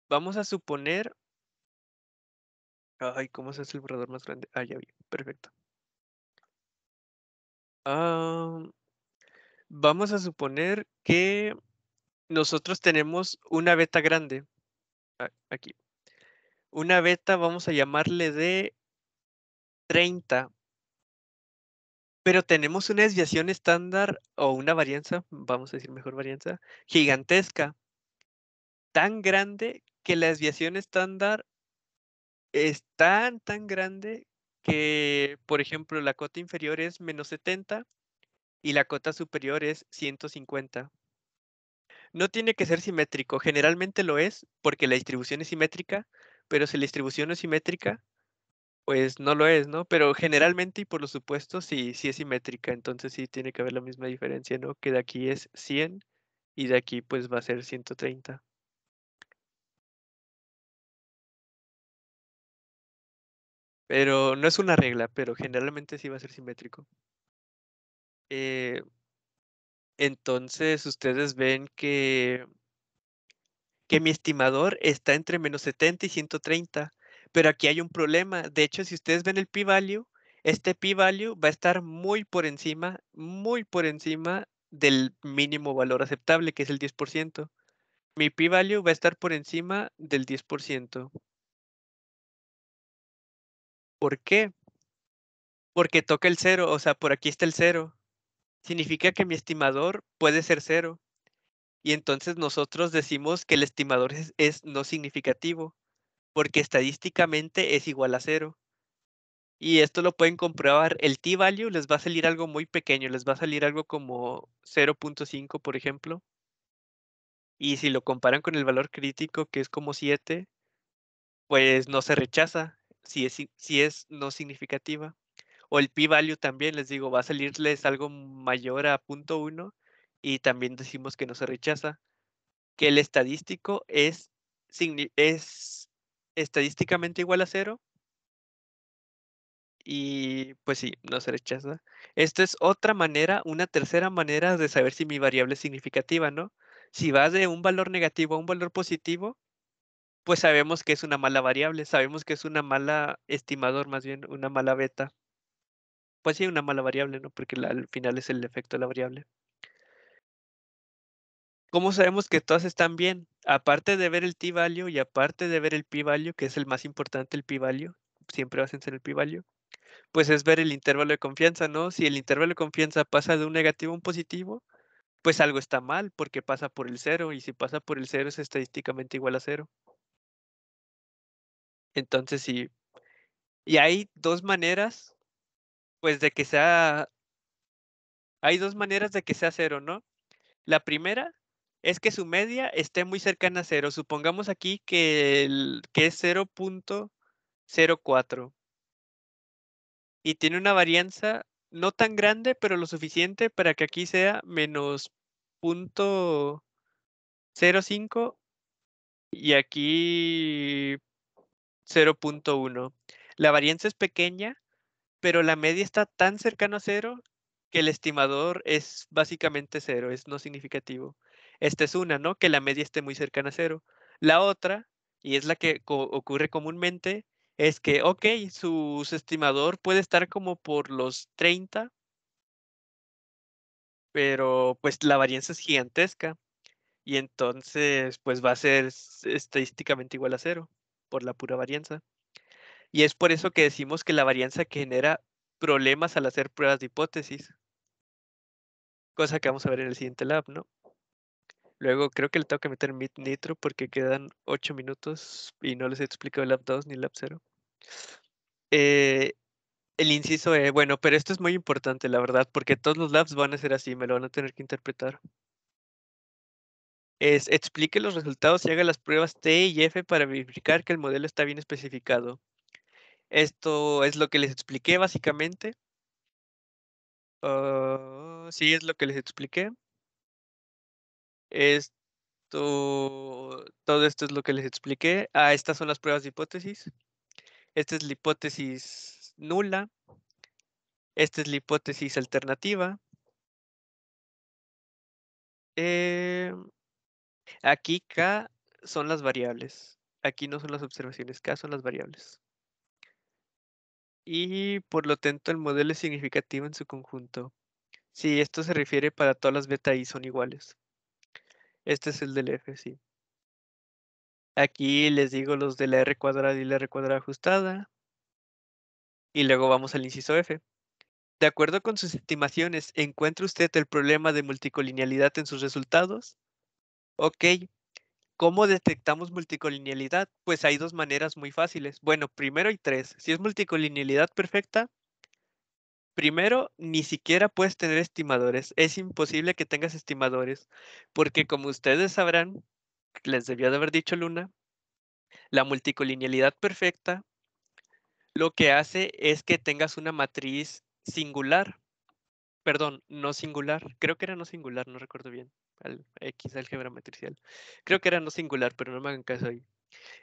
vamos a suponer... Ay, ¿cómo se hace el borrador más grande? Ah, ya vi. Perfecto. Vamos a suponer que nosotros tenemos una beta grande. Aquí. Una beta, vamos a llamarle de 30. Pero tenemos una desviación estándar o una varianza, vamos a decir mejor varianza, gigantesca. Tan grande que la desviación estándar es tan, tan grande que, por ejemplo, la cota inferior es menos 70 y la cota superior es 150. No tiene que ser simétrico, generalmente lo es porque la distribución es simétrica, pero si la distribución no es simétrica, pues no lo es, ¿no? Pero generalmente y por los supuestos sí, sí es simétrica, entonces sí tiene que haber la misma diferencia, ¿no? Que de aquí es 100 y de aquí pues va a ser 130. Pero no es una regla, pero generalmente sí va a ser simétrico. Eh, entonces ustedes ven que, que mi estimador está entre menos 70 y 130, pero aquí hay un problema. De hecho, si ustedes ven el p-value, este p-value va a estar muy por encima, muy por encima del mínimo valor aceptable, que es el 10%. Mi p-value va a estar por encima del 10%. ¿Por qué? Porque toca el cero, o sea, por aquí está el cero. Significa que mi estimador puede ser cero. Y entonces nosotros decimos que el estimador es, no significativo, porque estadísticamente es igual a cero. Y esto lo pueden comprobar. El t-value les va a salir algo muy pequeño, les va a salir algo como 0.5, por ejemplo. Y si lo comparan con el valor crítico, que es como 7, pues no se rechaza si es, si es no significativa. O el p-value también, les digo, va a salirles algo mayor a 0.1 y también decimos que no se rechaza. Que el estadístico es, es estadísticamente igual a cero. Y pues sí, no se rechaza. Esto es otra manera, una tercera manera de saber si mi variable es significativa, ¿no? Si va de un valor negativo a un valor positivo, pues sabemos que es una mala variable, sabemos que es una mala estimador, más bien una mala beta. Pues sí, una mala variable, ¿no? Porque al final es el efecto de la variable. ¿Cómo sabemos que todas están bien? Aparte de ver el t-value y aparte de ver el p-value, que es el más importante, el p-value, siempre va a ser el p-value, pues es ver el intervalo de confianza, ¿no? Si el intervalo de confianza pasa de un negativo a un positivo, pues algo está mal porque pasa por el cero y si pasa por el cero es estadísticamente igual a cero. Entonces sí. Y hay dos maneras, pues de que sea, hay dos maneras de que sea cero, ¿no? La primera es que su media esté muy cercana a cero. Supongamos aquí que, el, que es 0.04 y tiene una varianza no tan grande, pero lo suficiente para que aquí sea menos 0.05 y aquí 0.1. La varianza es pequeña, pero la media está tan cercana a cero que el estimador es básicamente cero, es no significativo. Esta es una, ¿no? Que la media esté muy cercana a cero. La otra, y es la que ocurre comúnmente, es que, ok, su estimador puede estar como por los 30, pero pues la varianza es gigantesca y entonces pues va a ser estadísticamente igual a cero por la pura varianza. Y es por eso que decimos que la varianza genera problemas al hacer pruebas de hipótesis. Cosa que vamos a ver en el siguiente lab, ¿no? Luego creo que le tengo que meter Meet Nitro porque quedan 8 minutos y no les he explicado el lab 2 ni el lab 0. Eh, el inciso E, bueno, pero esto es muy importante, la verdad, porque todos los labs van a ser así, me lo van a tener que interpretar. Es explique los resultados y haga las pruebas T y F para verificar que el modelo está bien especificado. Esto es lo que les expliqué básicamente. Ah, sí, es lo que les expliqué. Es, Esto, todo esto es lo que les expliqué. Ah, estas son las pruebas de hipótesis. Esta es la hipótesis nula. Esta es la hipótesis alternativa. Em, aquí K son las variables. Aquí no son las observaciones, K son las variables. Y por lo tanto el modelo es significativo en su conjunto. Sí, esto se refiere para todas las beta i son iguales. Este es el del F, sí. Aquí les digo los de la R cuadrada y la R cuadrada ajustada. Y luego vamos al inciso F. De acuerdo con sus estimaciones, ¿encuentra usted el problema de multicolinealidad en sus resultados? Ok. ¿Cómo detectamos multicolinealidad? Pues hay dos maneras muy fáciles. Bueno, primero hay tres. Si es multicolinealidad perfecta, primero ni siquiera puedes tener estimadores. Es imposible que tengas estimadores, porque como ustedes sabrán, les debió de haber dicho Luna, la multicolinealidad perfecta lo que hace es que tengas una matriz singular. Perdón, no singular. Creo que era no singular, no recuerdo bien. Al X álgebra matricial. Creo que era no singular, pero no me hagan caso ahí.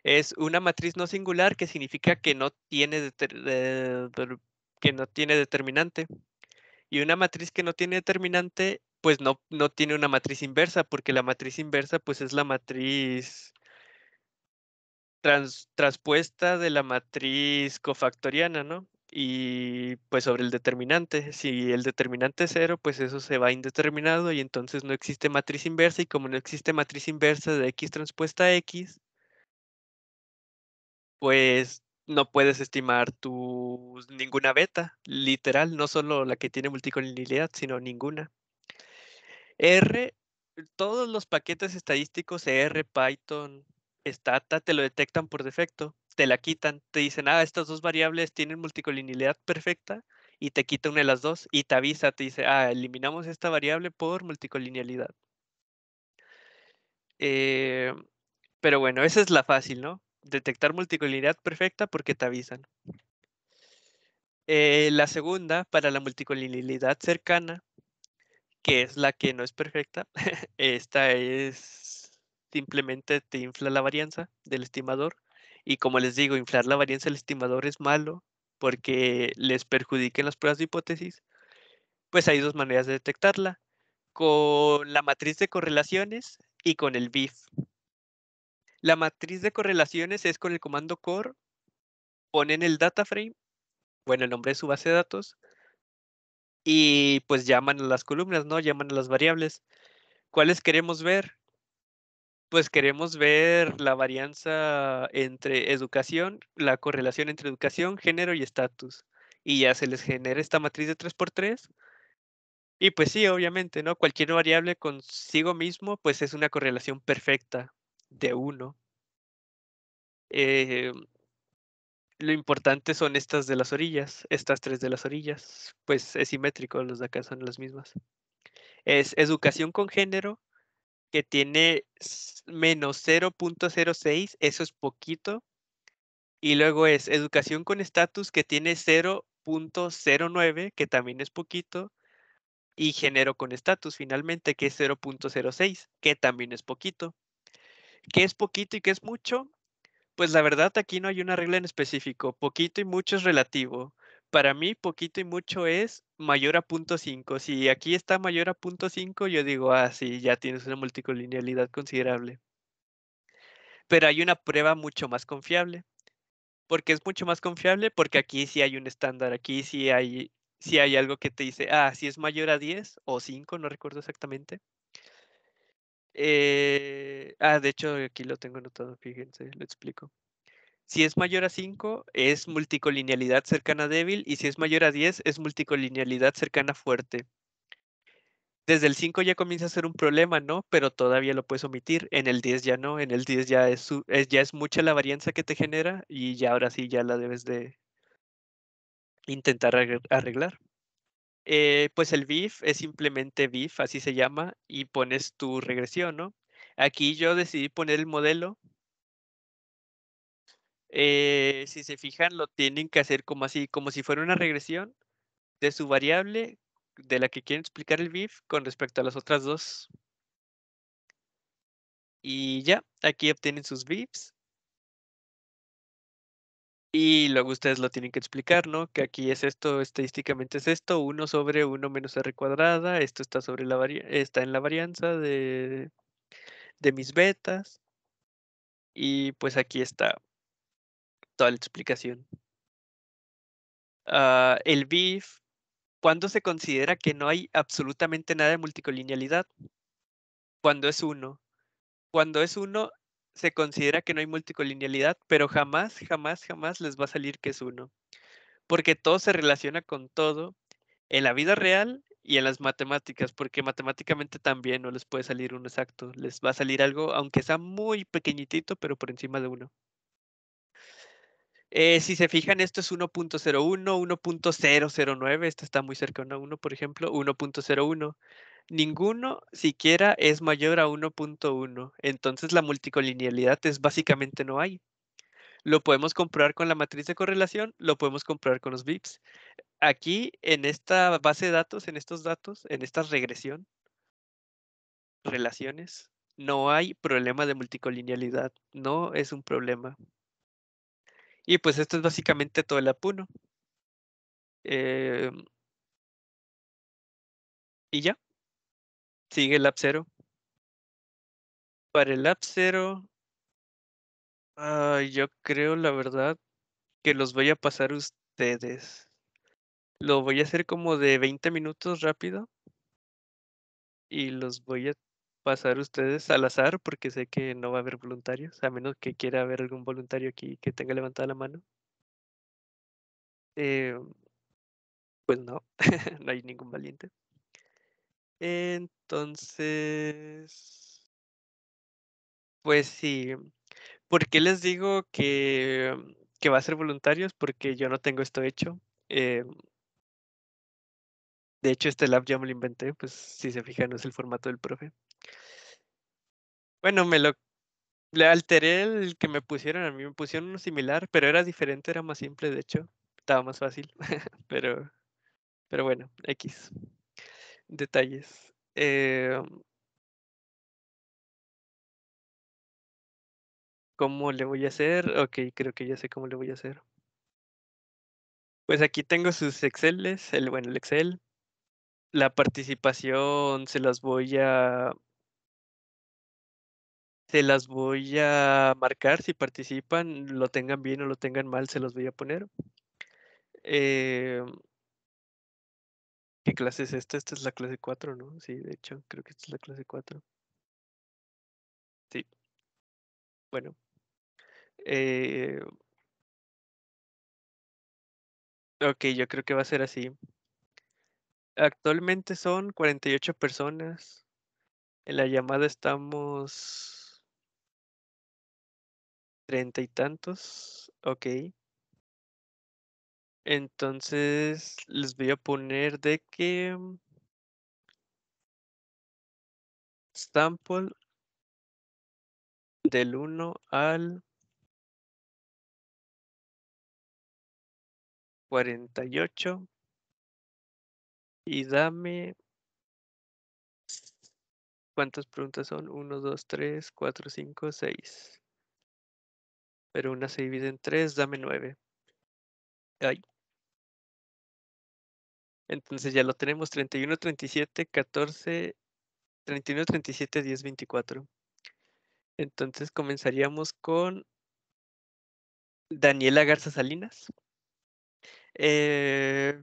Es una matriz no singular que significa que no tiene, que no tiene determinante. Y una matriz que no tiene determinante, pues no, no tiene una matriz inversa, porque la matriz inversa pues es la matriz transpuesta de la matriz cofactoriana, ¿no? Y pues sobre el determinante, si el determinante es cero, pues eso se va indeterminado y entonces no existe matriz inversa y como no existe matriz inversa de x transpuesta a x, pues no puedes estimar tu ninguna beta, literal, no solo la que tiene multicolinealidad, sino ninguna. R, todos los paquetes estadísticos R, Python, Stata te lo detectan por defecto, te la quitan, te dicen, ah, estas dos variables tienen multicolinealidad perfecta y te quita una de las dos y te avisa, te dice, ah, eliminamos esta variable por multicolinealidad. Eh, pero bueno, esa es la fácil, ¿no? Detectar multicolinealidad perfecta porque te avisan. Eh, la segunda, para la multicolinealidad cercana, que es la que no es perfecta, esta es simplemente te infla la varianza del estimador. Y como les digo, inflar la varianza del estimador es malo porque les perjudiquen las pruebas de hipótesis. Pues hay dos maneras de detectarla, con la matriz de correlaciones y con el BIF. La matriz de correlaciones es con el comando core, ponen el data frame, bueno, el nombre de su base de datos, y pues llaman a las columnas, ¿no? Llaman a las variables. ¿Cuáles queremos ver? Pues queremos ver la varianza entre educación, la correlación entre educación, género y estatus. Y ya se les genera esta matriz de 3x3. Y pues sí, obviamente, ¿no? Cualquier variable consigo mismo, pues es una correlación perfecta de 1. Eh, lo importante son estas de las orillas, estas tres de las orillas, pues es simétrico, los de acá son las mismas. Es educación con género, que tiene menos 0.06, eso es poquito. Y luego es educación con estatus, que tiene 0.09, que también es poquito. Y género con estatus, finalmente, que es 0.06, que también es poquito. ¿Qué es poquito y qué es mucho? Pues la verdad aquí no hay una regla en específico. Poquito y mucho es relativo. Para mí, poquito y mucho es mayor a punto 5. Si aquí está mayor a punto 5, yo digo, ah, sí, ya tienes una multicolinealidad considerable. Pero hay una prueba mucho más confiable. ¿Por qué es mucho más confiable? Porque aquí sí hay un estándar, aquí sí hay, sí hay algo que te dice, ah, si es mayor a 10 o 5, no recuerdo exactamente. Eh, ah, de hecho, aquí lo tengo anotado, fíjense, lo explico. Si es mayor a 5, es multicolinealidad cercana débil, y si es mayor a 10, es multicolinealidad cercana fuerte. Desde el 5 ya comienza a ser un problema, ¿no? Pero todavía lo puedes omitir. En el 10 ya no. En el 10 ya es, ya es mucha la varianza que te genera y ya ahora sí ya la debes de intentar arreglar. Eh, pues el BIF es simplemente BIF, así se llama, y pones tu regresión, ¿no? Aquí yo decidí poner el modelo. Eh, si se fijan, lo tienen que hacer como así, como si fuera una regresión de su variable de la que quieren explicar el BIF con respecto a las otras dos. Y ya, aquí obtienen sus VIPs. Y luego ustedes lo tienen que explicar, ¿no? Que aquí es esto, estadísticamente es esto, 1 sobre 1 menos r cuadrada, esto está sobre la está en la varianza de, de mis betas. Y pues aquí está toda la explicación. Ah, el BIF, ¿cuándo se considera que no hay absolutamente nada de multicolinealidad? Cuando es 1. Cuando es 1, se considera que no hay multicolinealidad, pero jamás, jamás, jamás les va a salir que es 1. Porque todo se relaciona con todo en la vida real y en las matemáticas, porque matemáticamente también no les puede salir uno exacto. Les va a salir algo, aunque sea muy pequeñitito, pero por encima de 1. Eh, si se fijan, esto es 1.01, 1.009, este está muy cerca a 1, por ejemplo, 1.01. Ninguno siquiera es mayor a 1.1, entonces la multicolinealidad es básicamente no hay. Lo podemos comprobar con la matriz de correlación, lo podemos comprobar con los VIPs. Aquí, en esta base de datos, en estos datos, en esta regresión, relaciones, no hay problema de multicolinealidad, no es un problema. Y pues esto es básicamente todo el apuno. Em y ya. Sigue el app 0. Para el app 0 ah, yo creo, la verdad, que los voy a pasar ustedes. Lo voy a hacer como de 20 minutos rápido. Y los voy a pasar ustedes al azar, porque sé que no va a haber voluntarios, a menos que quiera haber algún voluntario aquí que tenga levantada la mano. Em pues no, no hay ningún valiente. Entonces pues sí. ¿Por qué les digo que que va a ser voluntarios? Porque yo no tengo esto hecho, em de hecho, este lab ya me lo inventé, pues, si se fijan, no es el formato del profe. Bueno, me lo alteré el que me pusieron, a mí me pusieron uno similar, pero era diferente, era más simple, de hecho, estaba más fácil, pero pero bueno, equis. Detalles, em ¿Cómo le voy a hacer? Okey, creo que ya sé cómo le voy a hacer. Pues aquí tengo sus exceles, el bueno, el Excel. La participación se las voy a se las voy a marcar si participan, lo tengan bien o lo tengan mal, se los voy a poner. Em ¿Qué clase es esta? Esta es la clase 4, ¿no? Sí, de hecho, creo que esta es la clase 4. Sí. Bueno. Eh Okey, yo creo que va a ser así. Actualmente son 48 personas. En la llamada estamos treinta y tantos, okey. Entonces, les voy a poner de que sample del 1 al 48 y dame ¿Cuántas preguntas son? 1, 2, 3, 4, 5, 6. Pero una se divide en 3, dame 9. Ay. Entonces ya lo tenemos 31, 37, 14, 31, 37, 10, 24. Entonces comenzaríamos con Daniela Garza Salinas. Eh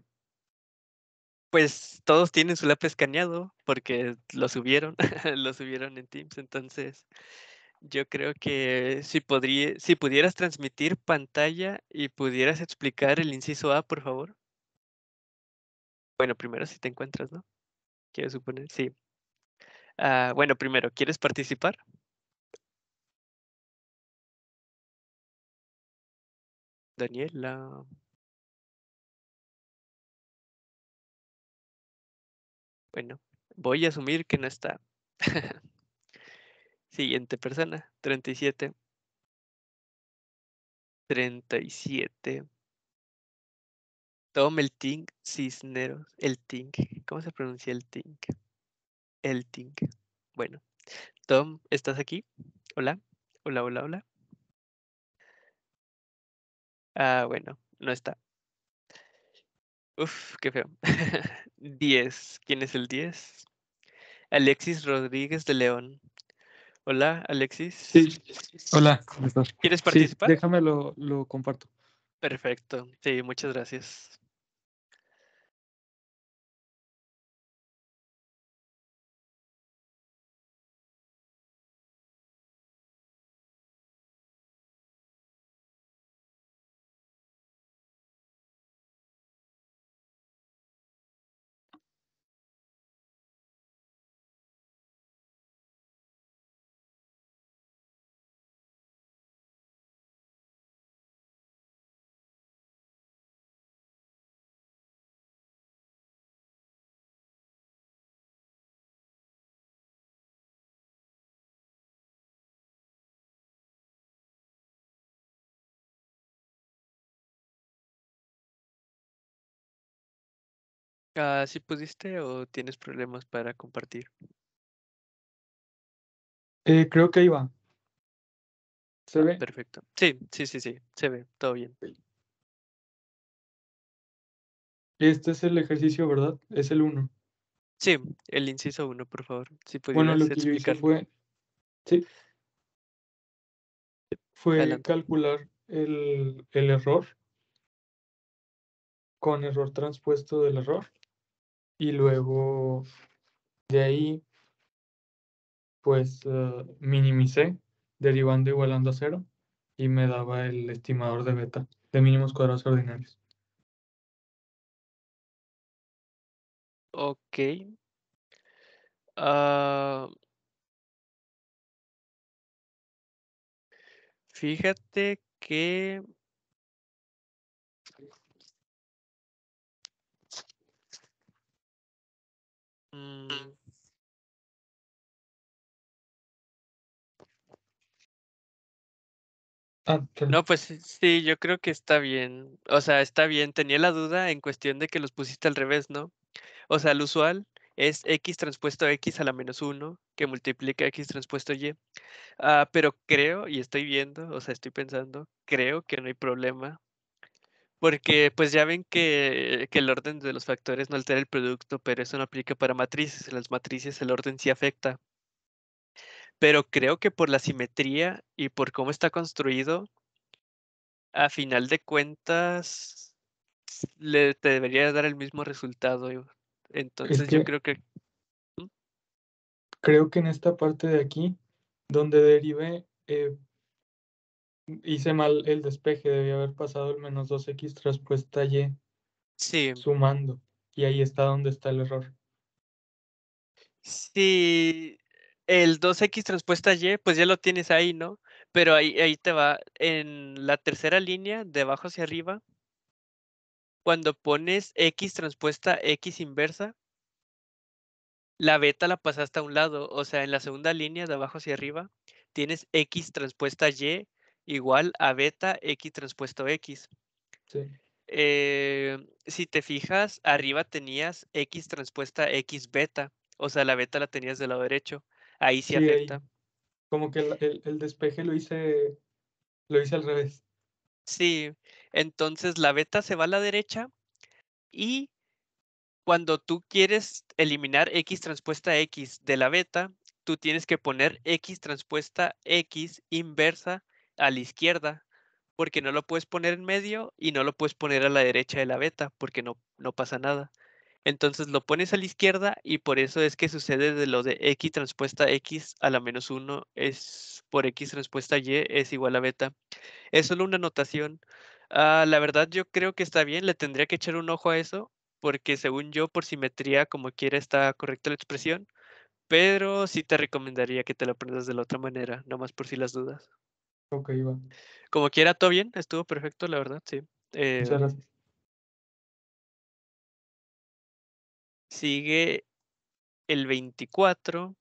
pues, todos tienen su lap escaneado, porque lo subieron, lo subieron en Teams. Entonces, yo creo que si podría si pudieras transmitir pantalla y pudieras explicar el inciso A, por favor. Bueno, primero si te encuentras, ¿no? Quiero suponer, sí. Ah, bueno, primero, ¿quieres participar? Daniela. Bueno, voy a asumir que no está. Siguiente persona, 37. 37. Tom Elting Cisneros, Elting, ¿cómo se pronuncia Elting? Elting. Bueno, Tom, ¿estás aquí? Hola, hola, hola, hola. Ah, bueno, no está. Uf, qué feo. 10. ¿Quién es el 10? Alexis Rodríguez de León. Hola, Alexis. Sí, hola, ¿cómo estás? ¿Quieres Sí, participar? déjame lo, lo comparto. Perfecto. Sí, muchas gracias. Ah, ¿Sí pudiste o tienes problemas para compartir? Eh, creo que ahí va. ¿Se Ah, ve? perfecto. Sí, sí, sí, sí. Se ve, todo bien. Este es el ejercicio, ¿verdad? Es el 1. Sí, el inciso 1, por favor. Si Bueno, lo que yo hice fue, sí, fue Adelante. calcular el, el error con error transpuesto del error y luego de ahí pues eh, minimicé derivando igualando a cero y me daba el estimador de beta de mínimos cuadrados ordinarios. Ok. Ah, fíjate que mm, Ah, no, pues sí, sí, yo creo que está bien. O sea, está bien. Tenía la duda en cuestión de que los pusiste al revés, ¿no? O sea, el usual es x transpuesto x a la menos 1 que multiplica x transpuesto y. Ah, pero creo, y estoy viendo, o sea, estoy pensando, creo que no hay problema. Porque pues ya ven que, que el orden de los factores no altera el producto, pero eso no aplica para matrices. En las matrices el orden sí afecta. Pero creo que por la simetría y por cómo está construido, a final de cuentas, le te debería dar el mismo resultado. Es Entonces yo creo que creo que en esta parte de aquí, donde derivé, eh, hice mal el despeje, debía haber pasado el menos 2x transpuesta y sí. sumando. Y ahí está donde está el error. Si el 2x transpuesta y, pues ya lo tienes ahí, ¿no? Pero ahí, ahí te va. En la tercera línea, de abajo hacia arriba, cuando pones x transpuesta x inversa, la beta la pasaste a un lado. O sea, en la segunda línea, de abajo hacia arriba, tienes x transpuesta y igual a beta x transpuesto x. Sí. Eh, si te fijas, arriba tenías x transpuesta x beta. O sea, la beta la tenías del lado derecho. Ahí sí Sí, ahí. afecta. Como que el, el- el despeje lo hice, lo hice al revés. Sí, entonces la beta se va a la derecha y cuando tú quieres eliminar x transpuesta x de la beta, tú tienes que poner x transpuesta x inversa a la izquierda, porque no lo puedes poner en medio y no lo puedes poner a la derecha de la beta, porque no, no pasa nada. Entonces lo pones a la izquierda y por eso es que sucede de lo de x transpuesta x a la menos 1 es por x transpuesta y es igual a beta. Es solo una anotación. Ah, la verdad, yo creo que está bien, le tendría que echar un ojo a eso, porque según yo, por simetría, como quiera, está correcta la expresión, pero sí te recomendaría que te lo aprendas de la otra manera, nomás por si las dudas. Ok, va. Como quiera, todo bien, estuvo perfecto, la verdad, sí. Eh, Muchas gracias. sigue el 24.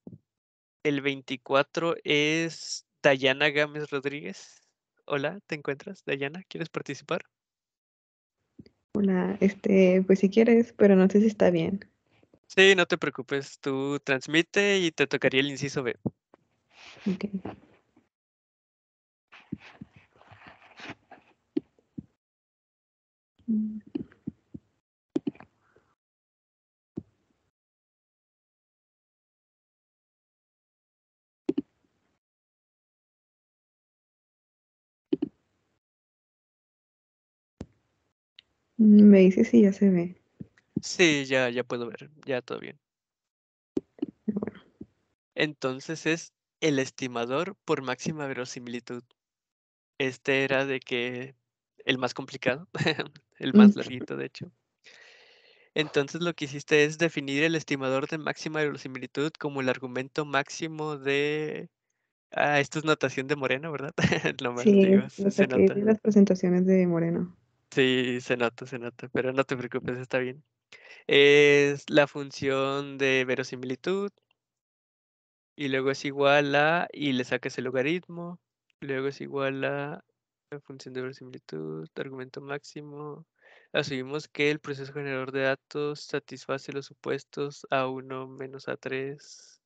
El 24 es Dayana Gámez Rodríguez. Hola, ¿te encuentras? Dayana, ¿quieres participar? Hola, este, pues si quieres, pero no sé si está bien. Sí, no te preocupes, tú transmite y te tocaría el inciso B. Ok. Mm. Mm, Me dice si ya se ve. Sí, ya, ya puedo ver, ya todo bien. Entonces es el estimador por máxima verosimilitud. Este era de que el más complicado, el más larguito, de hecho. Entonces lo que hiciste es definir el estimador de máxima verosimilitud como el argumento máximo de... Ah, esto es notación de Moreno, ¿verdad? Nomás Sí, digo, se lo nota. de las presentaciones de Moreno. Sí, se nota, se nota, pero no te preocupes, está bien. Es la función de verosimilitud y luego es igual a, y le sacas el logaritmo, luego es igual a función de verosimilitud, argumento máximo. Asumimos que el proceso generador de datos satisface los supuestos A1 menos A3.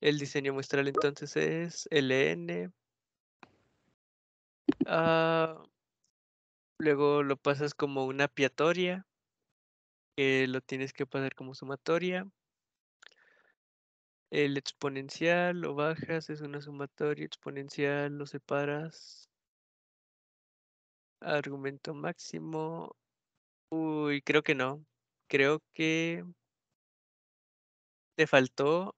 El diseño muestral entonces es ln. Ah, luego lo pasas como una piatoria, lo tienes que pasar como sumatoria. El exponencial lo bajas, es una sumatoria exponencial, lo separas. Argumento máximo. Uy, creo que no. Creo que te faltó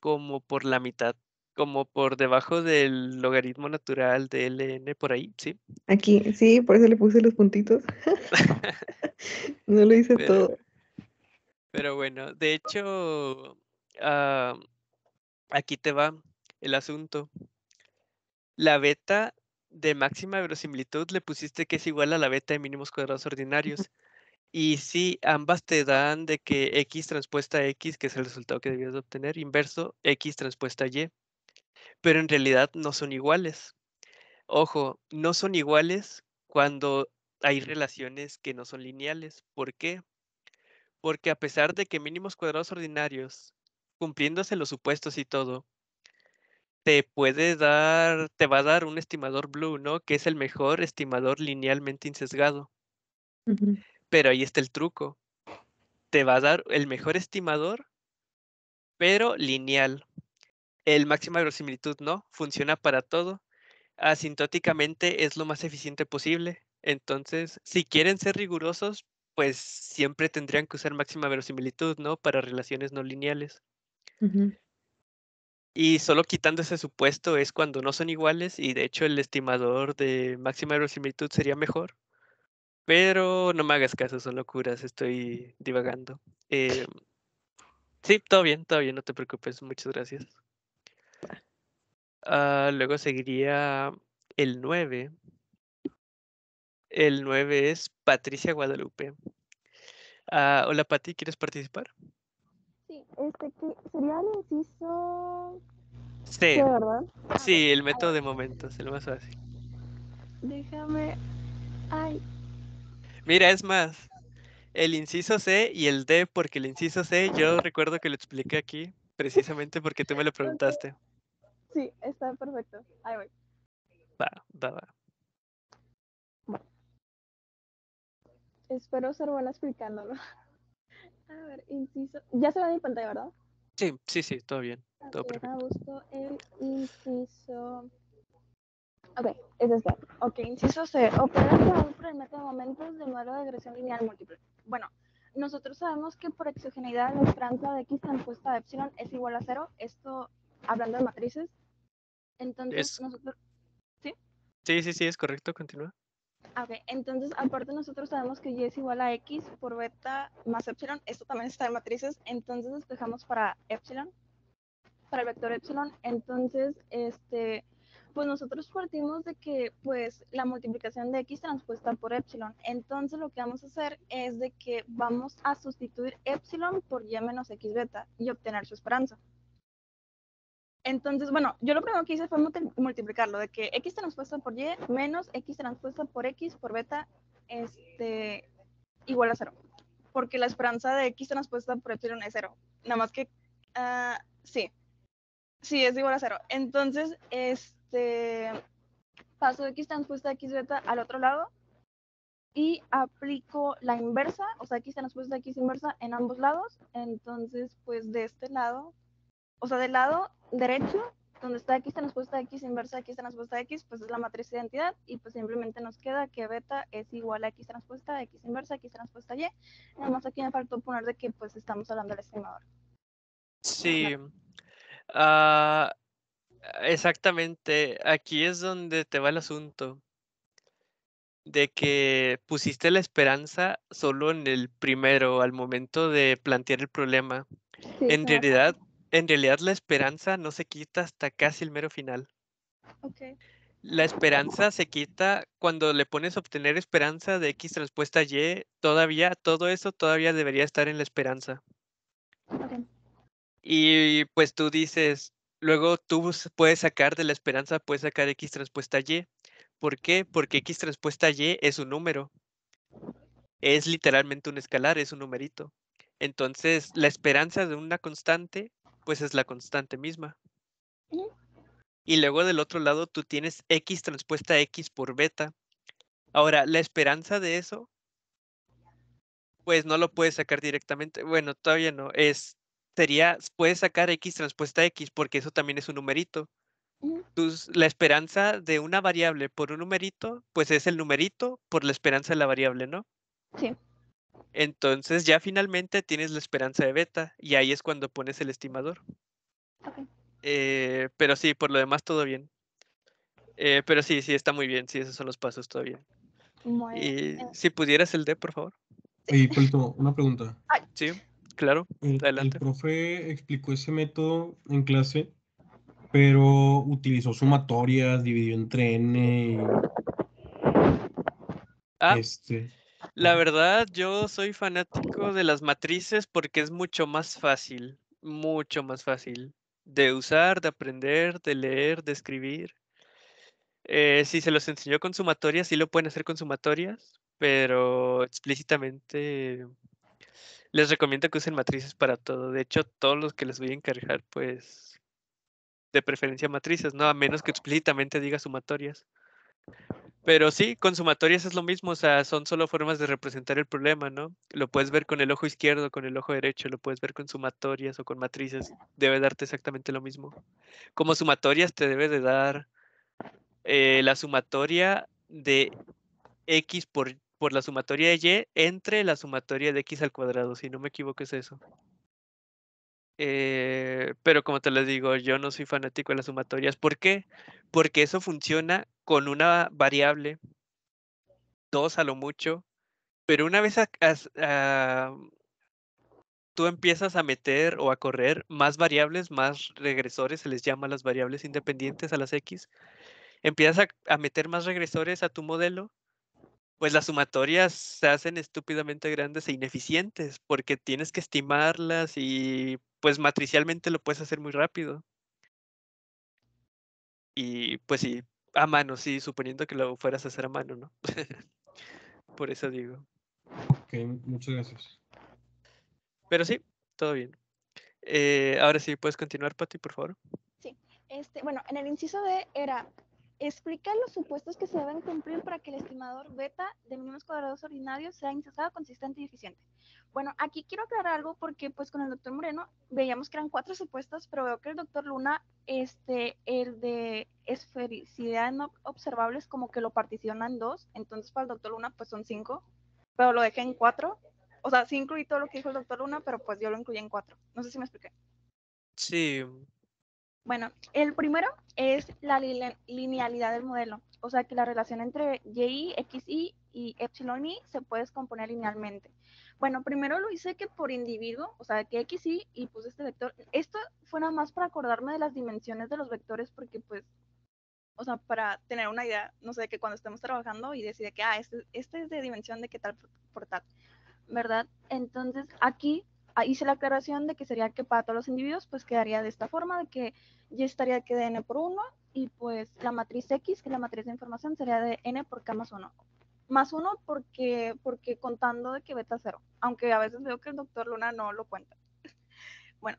como por la mitad, como por debajo del logaritmo natural de ln, por ahí, ¿sí? Aquí, sí, por eso le puse los puntitos. No lo hice Pero, todo. pero bueno, de hecho, ah, aquí te va el asunto. La beta de máxima verosimilitud le pusiste que es igual a la beta de mínimos cuadrados ordinarios. Y sí, ambas te dan de que x transpuesta x, que es el resultado que debías de obtener, inverso x transpuesta y. Pero en realidad no son iguales. Ojo, no son iguales cuando hay relaciones que no son lineales. ¿Por qué? Porque a pesar de que mínimos cuadrados ordinarios, cumpliéndose los supuestos y todo, te puede dar, te va a dar un estimador blue, ¿no? Que es el mejor estimador linealmente insesgado. Ujú. Pero ahí está el truco. Te va a dar el mejor estimador, pero lineal. El máxima verosimilitud no, funciona para todo. Asintóticamente es lo más eficiente posible. Entonces, si quieren ser rigurosos, pues siempre tendrían que usar máxima verosimilitud, ¿no? Para relaciones no lineales. Y solo quitando ese supuesto es cuando no son iguales y de hecho el estimador de máxima verosimilitud sería mejor. Pero no me hagas caso, son locuras, estoy divagando. Eh, sí, todo bien, todo bien, no te preocupes, muchas gracias. Ah, luego seguiría el 9. El 9 es Patricia Guadalupe. Ah, hola Pati, ¿quieres participar? Este que sería el inciso Sí, C, ¿verdad? Sí, el método de momentos, el más fácil. déjame. Ay, Mira, es más, el inciso C y el D, porque el inciso C yo recuerdo que lo expliqué aquí, precisamente porque tú me lo preguntaste. Sí, está perfecto. Ahí voy. Va, va, va. Espero ser buena explicándolo. A ver, inciso. Ya se ve mi pantalla, ¿verdad? Sí, sí, sí, todo bien, todo Ok, perfecto. gustó el inciso. Ok, es este. Ok, inciso C. Opera con por el método de momentos del modelo de regresión lineal múltiple. Bueno, nosotros sabemos que por exogeneidad la esperanza de x transpuesta a epsilon es igual a cero. Esto hablando de matrices. Entonces, Es, nosotros. sí, sí, sí, es correcto, continúa. Ah, Ok, entonces aparte nosotros sabemos que y es igual a x por beta más epsilon. Esto también está en matrices. Entonces despejamos para epsilon, para el vector epsilon. Entonces, este, pues nosotros partimos de que pues la multiplicación de x transpuesta por epsilon. Entonces lo que vamos a hacer es de que vamos a sustituir epsilon por y menos x beta y obtener su esperanza. Entonces, bueno, yo lo primero que hice fue multi- multiplicarlo, de que x transpuesta por y menos x transpuesta por x por beta este, igual a cero. Porque la esperanza de x transpuesta por epsilon es cero. Nada más que, ah, sí, sí, es igual a cero. Entonces, este, paso x transpuesta x beta al otro lado y aplico la inversa, o sea, x transpuesta x inversa en ambos lados. Entonces, pues de este lado, o sea, del lado derecho, donde está x transpuesta x inversa x transpuesta x, pues es la matriz de identidad y pues simplemente nos queda que beta es igual a x transpuesta x inversa x transpuesta y. Nada más aquí me faltó poner de que pues estamos hablando del estimador. Sí. Ah, exactamente. Aquí es donde te va el asunto. De que pusiste la esperanza solo en el primero, al momento de plantear el problema. Sí, En realidad, en realidad la esperanza no se quita hasta casi el mero final. pasó. Ok, La esperanza se quita cuando le pones obtener esperanza de X respuesta Y. Todavía, todo eso todavía debería estar en la esperanza. ok. Y pues tú dices, luego tú puedes sacar de la esperanza, puedes sacar X respuesta Y. ¿Por qué? Porque X respuesta Y es un número. Es literalmente un escalar, es un numerito. Entonces, la esperanza de una constante, pues es la constante misma. Y luego del otro lado tú tienes X transpuesta X por beta. Ahora, la esperanza de eso, pues no lo puedes sacar directamente. Bueno, todavía no. Es, sería, puedes sacar X transpuesta X porque eso también es un numerito. Tus- la esperanza de una variable por un numerito, pues es el numerito por la esperanza de la variable, ¿no? Sí, Entonces ya finalmente tienes la esperanza de beta y ahí es cuando pones el estimador. ok. Eh, pero sí, por lo demás todo bien. Eh, pero sí, sí, está muy bien. Sí, esos son los pasos, todo bien. Muy bien. Y Eh, si pudieras el D, por favor. Colto, una pregunta. Sí, claro. El, el Adelante. profe explicó ese método en clase, pero utilizó sumatorias, dividió entre n y Ah, este. La verdad, yo soy fanático de las matrices porque es mucho más fácil, mucho más fácil de usar, de aprender, de leer, de escribir. Eh, si se los enseñó con sumatorias, sí lo pueden hacer con sumatorias, pero explícitamente les recomiendo que usen matrices para todo. De hecho, todos los que les voy a encargar, pues, de preferencia matrices, ¿no? A menos que explícitamente diga sumatorias. Pero sí, con sumatorias es lo mismo, o sea, son solo formas de representar el problema, ¿no? Lo puedes ver con el ojo izquierdo, con el ojo derecho, lo puedes ver con sumatorias o con matrices, debe darte exactamente lo mismo. Como sumatorias te debe de dar eh, la sumatoria de x por, por la sumatoria de y entre la sumatoria de x al cuadrado, si no me equivoco es eso. Eh, pero como te les digo, yo no soy fanático de las sumatorias. ¿Por qué? Porque eso funciona con una variable, dos a lo mucho, pero una vez tú empiezas a meter o a correr más variables, más regresores, se les llama las variables independientes a las X, empiezas a, a meter más regresores a tu modelo, pues las sumatorias se hacen estúpidamente grandes e ineficientes porque tienes que estimarlas y pues matricialmente lo puedes hacer muy rápido. Y pues sí, a mano, sí, suponiendo que lo fueras a hacer a mano, ¿no? Por eso digo. Ok, muchas gracias. Pero sí, todo bien. Eh, ahora sí, puedes continuar, Pati, por favor. Este, bueno, en el inciso D era explica los supuestos que se deben cumplir para que el estimador beta de mínimos cuadrados ordinarios sea insensado, consistente y eficiente. Bueno, aquí quiero aclarar algo porque pues con el doctor Moreno veíamos que eran cuatro supuestos, pero veo que el doctor Luna, este, el de esfericidad no observables como que lo particiona en dos, entonces para el doctor Luna pues son cinco, pero lo dejé en cuatro. O sea, sí incluí todo lo que dijo el doctor Luna, pero pues yo lo incluí en cuatro. No sé si me expliqué. Sí, Bueno, el primero es la line- linealidad del modelo, o sea que la relación entre y, xy y epsilon y se puede descomponer linealmente. Bueno, primero lo hice que por individuo, o sea que xy y puse este vector. Esto fue nada más para acordarme de las dimensiones de los vectores porque pues, o sea, para tener una idea, no sé, que cuando estemos trabajando y decide que, ah, este, este es de dimensión de qué tal por- por tal, ¿verdad? Entonces aquí hice la aclaración de que sería que para todos los individuos pues quedaría de esta forma, de que y estaría que de n por 1 y pues la matriz X, que es la matriz de información, sería de n por k más 1. Más 1 porque, porque contando de que beta 0, aunque a veces veo que el doctor Luna no lo cuenta. bueno,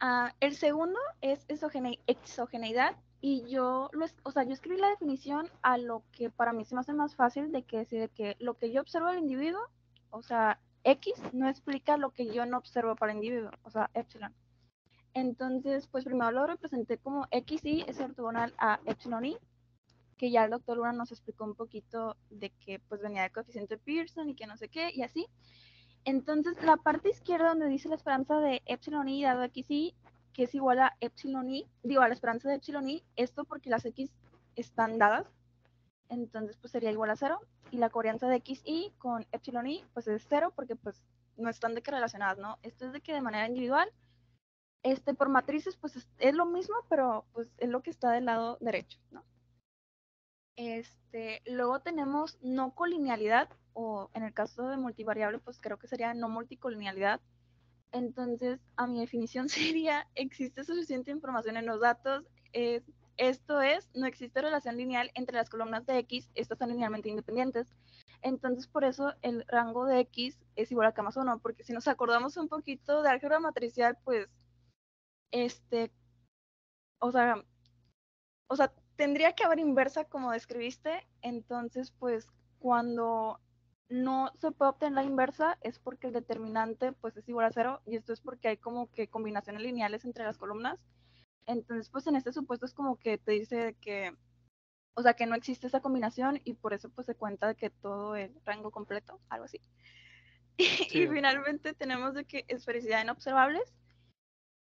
ah, el segundo es exogene- exogeneidad y yo, lo, o sea, yo escribí la definición a lo que para mí se me hace más fácil de que decir de que lo que yo observo del individuo, o sea, X no explica lo que yo no observo para individuo, o sea, epsilon. Entonces, pues primero lo representé como XI es ortogonal a epsilon i, que ya el doctor Luna nos explicó un poquito de que pues venía del coeficiente Pearson y que no sé qué, y así. Entonces, la parte izquierda donde dice la esperanza de epsilon i dado xi, que es igual a epsilon i, digo, a la esperanza de epsilon i, esto porque las x están dadas, entonces pues sería igual a cero, y la covarianza de xi con epsilon i pues es cero porque pues no están de que relacionadas, ¿no? Esto es de que de manera individual, este por matrices pues es, es lo mismo, pero pues es lo que está del lado derecho, ¿no? Este, luego tenemos no colinealidad, o en el caso de multivariable, pues creo que sería no multicolinealidad. Entonces, a mi definición sería, existe suficiente información en los datos. es- esto es, no existe relación lineal entre las columnas de X, estas son linealmente independientes. Entonces, por eso el rango de X es igual a K más 1, porque si nos acordamos un poquito de álgebra matricial, pues, este, o sea, o sea, tendría que haber inversa como describiste, entonces pues cuando no se puede obtener la inversa es porque el determinante pues es igual a cero y esto es porque hay como que combinaciones lineales entre las columnas. Entonces pues en este supuesto es como que te dice que, o sea, que no existe esa combinación y por eso pues se cuenta de que todo el rango completo, algo así. Y Sí. finalmente tenemos de que esfericidad en observables,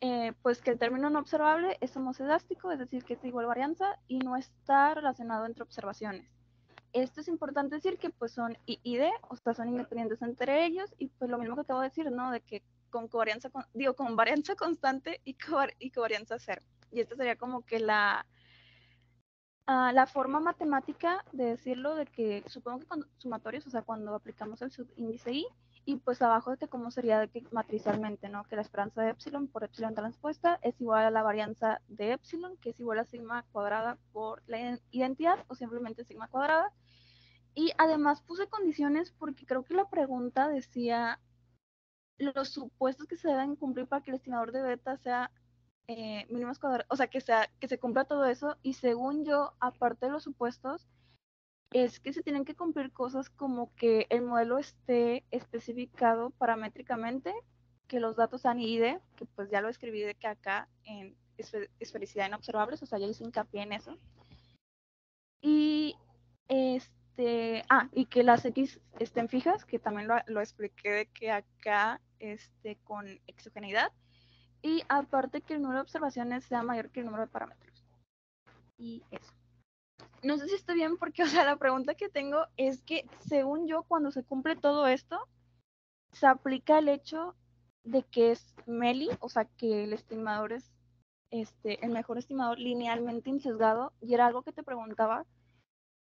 eh, pues que el término no observable es homocedástico, es decir, que es igual varianza y no está relacionado entre observaciones. Esto es importante decir que pues son I y D, o sea, son independientes entre ellos y pues lo mismo que acabo de decir, ¿no? De que con covarianza, con- digo, varianza constante y, covar- y covarianza cero. Y esta sería como que la, ah, la forma matemática de decirlo, de que supongo que con sumatorios, o sea, cuando aplicamos el subíndice I, y pues abajo de que cómo sería de que matricialmente, ¿no? Que la esperanza de epsilon por epsilon transpuesta es igual a la varianza de epsilon, que es igual a sigma cuadrada por la iden- identidad, o simplemente sigma cuadrada. Y además puse condiciones porque creo que la pregunta decía los supuestos que se deben cumplir para que el estimador de beta sea eh, mínimos cuadrados, o sea, que, sea, que se cumpla todo eso. Y según yo, aparte de los supuestos, es que se tienen que cumplir cosas como que el modelo esté especificado paramétricamente, que los datos sean ID, que pues ya lo escribí de que acá en esfe- esfericidad en observables, o sea, ya hice hincapié en eso. Y este, ah, y que las X estén fijas, que también lo, lo expliqué de que acá este, con exogeneidad. Y aparte que el número de observaciones sea mayor que el número de parámetros. Y eso. No sé si estoy bien porque, o sea, la pregunta que tengo es que, según yo, cuando se cumple todo esto, se aplica el hecho de que es MELI, o sea, que el estimador es este, el mejor estimador linealmente insesgado, y era algo que te preguntaba,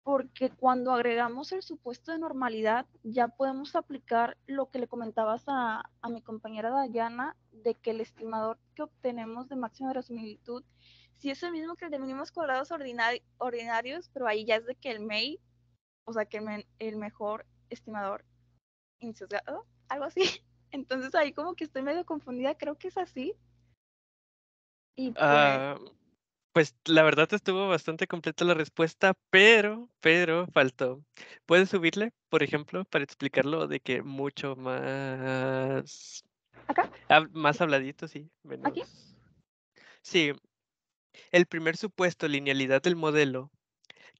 porque cuando agregamos el supuesto de normalidad, ya podemos aplicar lo que le comentabas a, a mi compañera Dayana, de que el estimador que obtenemos de máxima verosimilitud, si es el mismo que el de mínimos cuadrados ordinari- ordinarios, pero ahí ya es de que el MEI, o sea, que el, men- el mejor estimador insesgado, algo así. Entonces ahí como que estoy medio confundida, creo que es así. Y pues, Ah, pues la verdad estuvo bastante completa la respuesta, pero, pero faltó. ¿Puedes subirle, por ejemplo, para explicarlo de que mucho más, acá, hab- más habladito, sí, ¿Aquí? Sí, el primer supuesto, linealidad del modelo.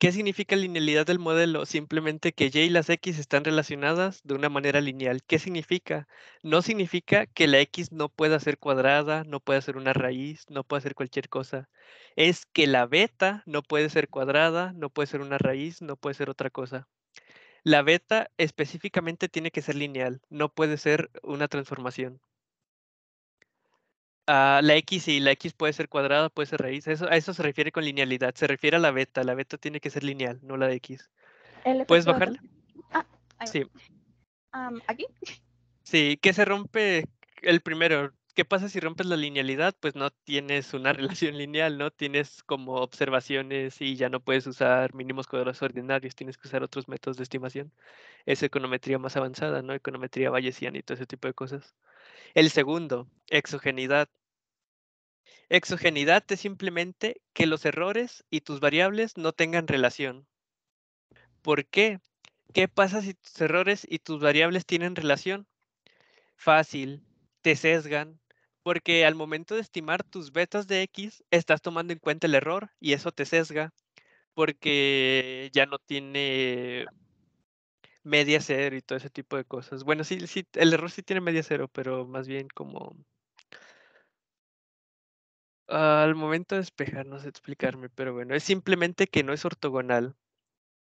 ¿Qué significa linealidad del modelo? Simplemente que y las x están relacionadas de una manera lineal. ¿Qué significa? No significa que la x no pueda ser cuadrada, no pueda ser una raíz, no pueda ser cualquier cosa. Es que la beta no puede ser cuadrada, no puede ser una raíz, no puede ser otra cosa. La beta específicamente tiene que ser lineal, no puede ser una transformación. Ah, la X sí, la X puede ser cuadrada, puede ser raíz. Eso, a eso se refiere con linealidad. Se refiere a la beta. La beta tiene que ser lineal, no la de X. ¿Puedes bajarle? Ah, ahí. Sí. Am, aquí. Sí, ¿qué se rompe? El primero, ¿qué pasa si rompes la linealidad? Pues no tienes una relación lineal, ¿no? Tienes como observaciones y ya no puedes usar mínimos cuadrados ordinarios, tienes que usar otros métodos de estimación. Es econometría más avanzada, ¿no? Econometría bayesiana y todo ese tipo de cosas. El segundo, exogeneidad. Exogenidad es simplemente que los errores y tus variables no tengan relación. ¿Por qué? ¿Qué pasa si tus errores y tus variables tienen relación? Fácil, te sesgan, porque al momento de estimar tus betas de X, estás tomando en cuenta el error y eso te sesga, porque ya no tiene media cero y todo ese tipo de cosas. Bueno, sí, sí, el error sí tiene media cero, pero más bien como al momento de despejar, no sé explicarme, pero bueno, es simplemente que no es ortogonal.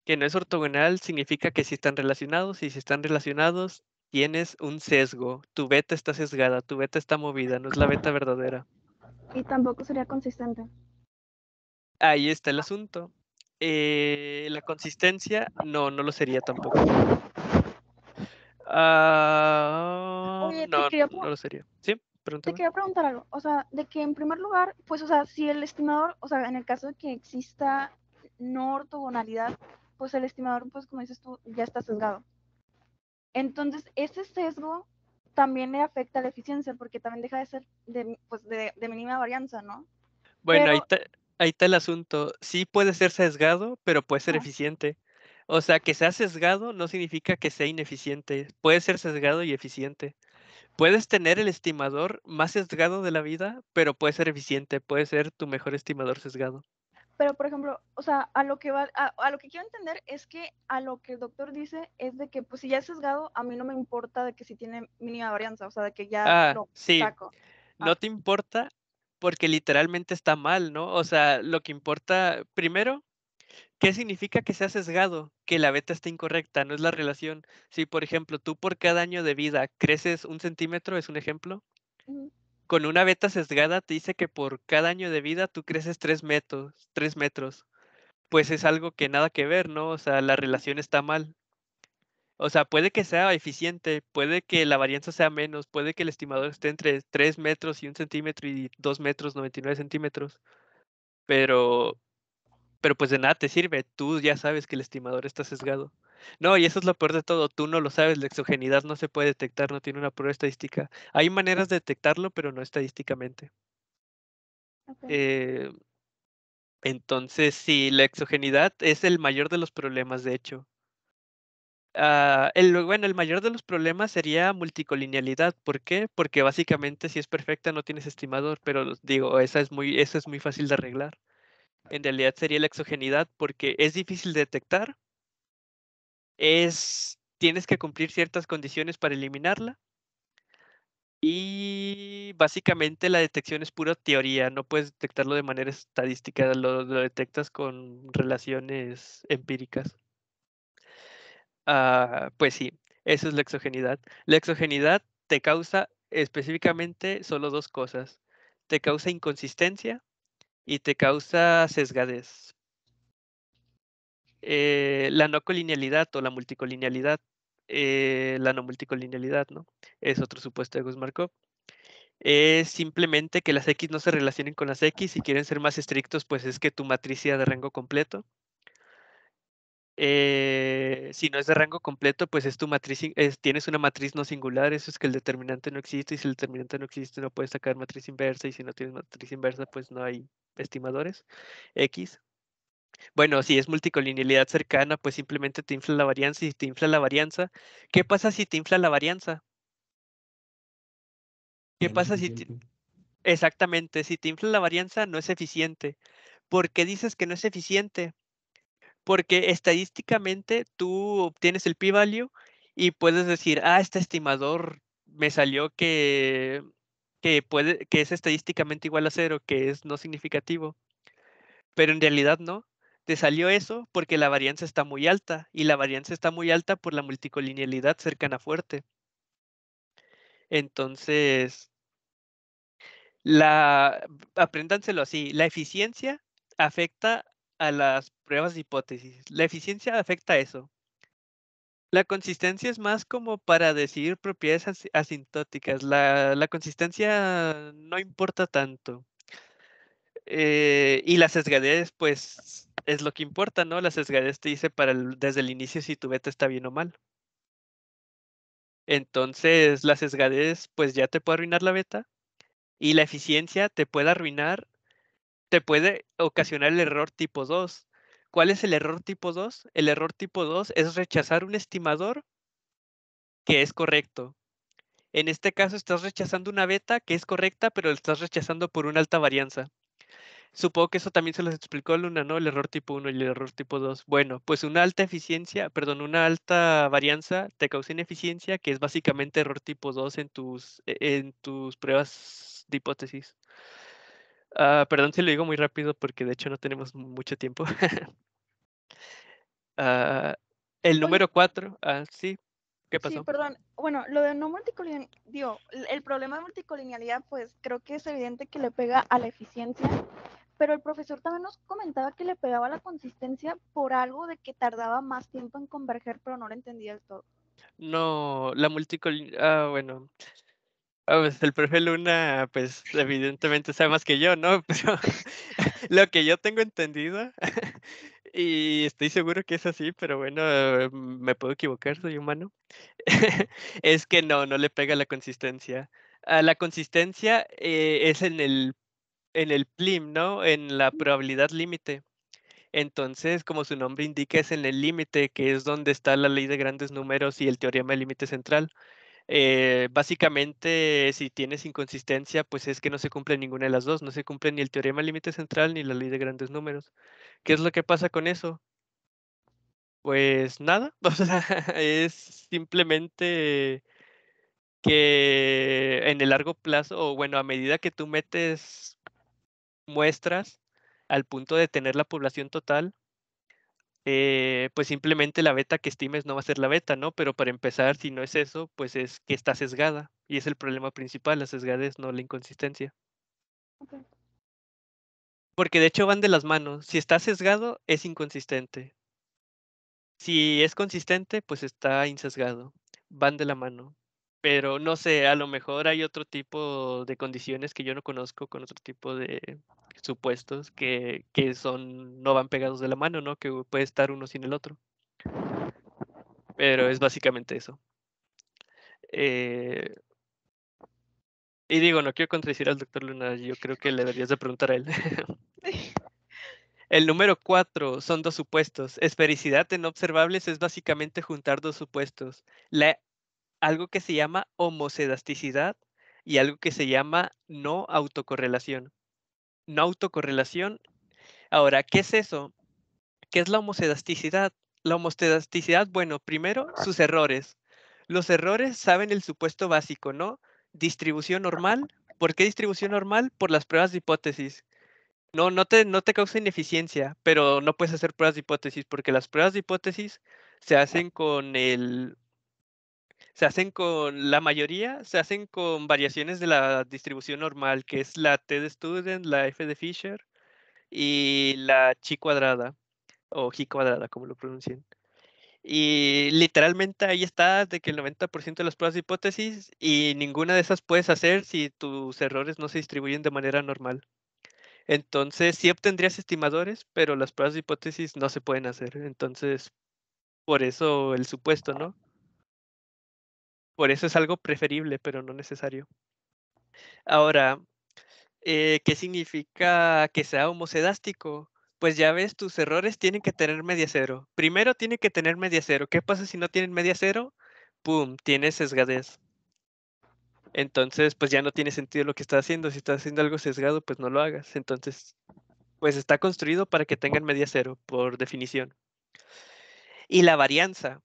Que no es ortogonal significa que si están relacionados y si están relacionados tienes un sesgo. Tu beta está sesgada, tu beta está movida, no es la beta verdadera. Y tampoco sería consistente. Ahí está el asunto. Eh, la consistencia, no, no lo sería tampoco. Ah, Oye, te no, quería no lo sería. ¿Sí? Te quería preguntar algo, o sea, de que en primer lugar, pues, o sea, si el estimador, o sea, en el caso de que exista no ortogonalidad, pues el estimador, pues, como dices tú, ya está sesgado. Entonces, ese sesgo también le afecta a la eficiencia, porque también deja de ser de, pues, de, de mínima varianza, ¿no? Bueno, ahí está, ahí está el asunto. Sí puede ser sesgado, pero puede ser Ah. eficiente. O sea, que sea sesgado no significa que sea ineficiente. Puede ser sesgado y eficiente. Puedes tener el estimador más sesgado de la vida, pero puede ser eficiente. Puede ser tu mejor estimador sesgado. Pero, por ejemplo, o sea, a lo que va, a, a lo que quiero entender es que a lo que el doctor dice es de que, pues, si ya es sesgado, a mí no me importa de que si tiene mínima varianza, o sea, de que ya Ah, lo sí. saco. No Ah. te importa porque literalmente está mal, ¿no? O sea, lo que importa, primero, ¿qué significa que sea sesgado? Que la beta está incorrecta, no es la relación. Si, por ejemplo, tú por cada año de vida creces un centímetro, es un ejemplo, con una beta sesgada te dice que por cada año de vida tú creces tres metros, tres metros. Pues es algo que nada que ver, ¿no? O sea, la relación está mal. O sea, puede que sea eficiente, puede que la varianza sea menos, puede que el estimador esté entre 3 metros y un centímetro y 2 metros 99 centímetros, pero, pero pues de nada te sirve, tú ya sabes que el estimador está sesgado. No, y eso es lo peor de todo, tú no lo sabes, la exogenidad no se puede detectar, no tiene una prueba estadística. Hay maneras de detectarlo, pero no estadísticamente. Eh, entonces, sí, la exogenidad es el mayor de los problemas, de hecho. Ah, el, bueno, el mayor de los problemas sería multicolinealidad. ¿Por qué? Porque básicamente si es perfecta no tienes estimador, pero digo, esa es muy, esa es muy fácil de arreglar. En realidad sería la exogenidad porque es difícil de detectar. Es, tienes que cumplir ciertas condiciones para eliminarla. Y básicamente la detección es pura teoría, no puedes detectarlo de manera estadística, lo, lo detectas con relaciones empíricas. Ah, pues sí, eso es la exogenidad. La exogenidad te causa específicamente solo dos cosas. Te causa inconsistencia y te causa sesgadez. Eh, la no colinealidad o la multicolinealidad, eh, la no multicolinealidad, ¿no? Es otro supuesto de Gauss-Markov. Es simplemente que las X no se relacionen con las X. Si quieren ser más estrictos, pues es que tu matriz sea de rango completo. Eh, si no es de rango completo, pues es tu matriz, es- tienes una matriz no singular, eso es que el determinante no existe, y si el determinante no existe, no puedes sacar matriz inversa, y si no tienes matriz inversa, pues no hay estimadores. X. Bueno, si es multicolinealidad cercana, pues simplemente te infla la varianza, y si te infla la varianza, ¿qué pasa si te infla la varianza? ¿Qué no pasa si te-. Exactamente, si te infla la varianza, no es eficiente. ¿Por qué dices que no es eficiente? Porque estadísticamente tú obtienes el p-value y puedes decir, ah, este estimador me salió que, que, puede, que es estadísticamente igual a cero, que es no significativo. Pero en realidad no. Te salió eso porque la varianza está muy alta y la varianza está muy alta por la multicolinealidad cercana fuerte. Entonces, la, apréndanselo así, la eficiencia afecta a las pruebas de hipótesis. La eficiencia afecta a eso. La consistencia es más como para decir propiedades as- asintóticas. La, la consistencia no importa tanto. Eh, y la sesgadez, pues, es lo que importa, ¿no? La sesgadez te dice para desde el inicio si tu beta está bien o mal. Entonces, la sesgadez, pues ya te puede arruinar la beta. Y la eficiencia te puede arruinar, te puede ocasionar el error tipo 2. ¿Cuál es el error tipo 2? El error tipo 2 es rechazar un estimador que es correcto. En este caso estás rechazando una beta que es correcta, pero lo estás rechazando por una alta varianza. Supongo que eso también se los explicó Luna, ¿no? El error tipo 1 y el error tipo 2. Bueno, pues una alta eficiencia, perdón, una alta varianza te causa ineficiencia, que es básicamente error tipo 2 en tus, e, en tus pruebas de hipótesis. Ah, perdón si lo digo muy rápido porque de hecho no tenemos mucho tiempo. Ah, el número 4, ah, sí, ¿qué Sí, pasó? perdón. Bueno, lo de no multicolineal, digo, el problema de multicolinealidad, pues creo que es evidente que le pega a la eficiencia, pero el profesor también nos comentaba que le pegaba a la consistencia por algo de que tardaba más tiempo en converger, pero no lo entendía del todo. No, la multicol... Ah, bueno. Ah, pues el profe Luna, pues evidentemente sabe más que yo, ¿no? Pero lo que yo tengo entendido, y estoy seguro que es así, pero bueno, me puedo equivocar, soy humano, es que no, no le pega la consistencia. Ah, la consistencia eh, es en el, en el PLIM, ¿no? En la probabilidad límite. Entonces, como su nombre indica, es en el límite, que es donde está la ley de grandes números y el teorema del límite central. Eh, básicamente, si tienes inconsistencia, pues es que no se cumple ninguna de las dos, no se cumple ni el teorema límite central ni la ley de grandes números. ¿Qué es lo que pasa con eso? Pues nada, o sea, es simplemente que en el largo plazo, o bueno, a medida que tú metes muestras al punto de tener la población total, eh, pues simplemente la beta que estimes no va a ser la beta, ¿no? Pero para empezar, si no es eso, pues es que está sesgada. Y es el problema principal, la sesgadez, no la inconsistencia. Porque de hecho van de las manos. Si está sesgado, es inconsistente. Si es consistente, pues está insesgado. Van de la mano. Pero no sé, a lo mejor hay otro tipo de condiciones que yo no conozco con otro tipo de supuestos que, que son, no van pegados de la mano, ¿no? Que puede estar uno sin el otro. Pero es básicamente eso. Eh, y digo, no quiero contradecir al doctor Luna, yo creo que le deberías de preguntar a él. El número cuatro son dos supuestos. Esfericidad en observables es básicamente juntar dos supuestos. La, algo que se llama homocedasticidad y algo que se llama no autocorrelación. No autocorrelación. Ahora, ¿qué es eso? ¿Qué es la homocedasticidad? La homocedasticidad, bueno, primero, sus errores. Los errores saben el supuesto básico, ¿no? Distribución normal. ¿Por qué distribución normal? Por las pruebas de hipótesis. No, no te, no te causa ineficiencia, pero no puedes hacer pruebas de hipótesis porque las pruebas de hipótesis se hacen con el... Se hacen con la mayoría, se hacen con variaciones de la distribución normal, que es la T de Student, la F de Fisher y la chi cuadrada, o G cuadrada, como lo pronuncien. Y literalmente ahí está de que el 90% de las pruebas de hipótesis y ninguna de esas puedes hacer si tus errores no se distribuyen de manera normal. Entonces sí obtendrías estimadores, pero las pruebas de hipótesis no se pueden hacer. Entonces, por eso el supuesto, ¿no? Por eso es algo preferible, pero no necesario. Ahora, eh, ¿qué significa que sea homocedástico? Pues ya ves, tus errores tienen que tener media cero. Primero tiene que tener media cero. ¿Qué pasa si no tienen media cero? ¡Pum! Tienes sesgadez. Entonces, pues ya no tiene sentido lo que estás haciendo. Si estás haciendo algo sesgado, pues no lo hagas. Entonces, pues está construido para que tengan media cero, por definición. Y la varianza.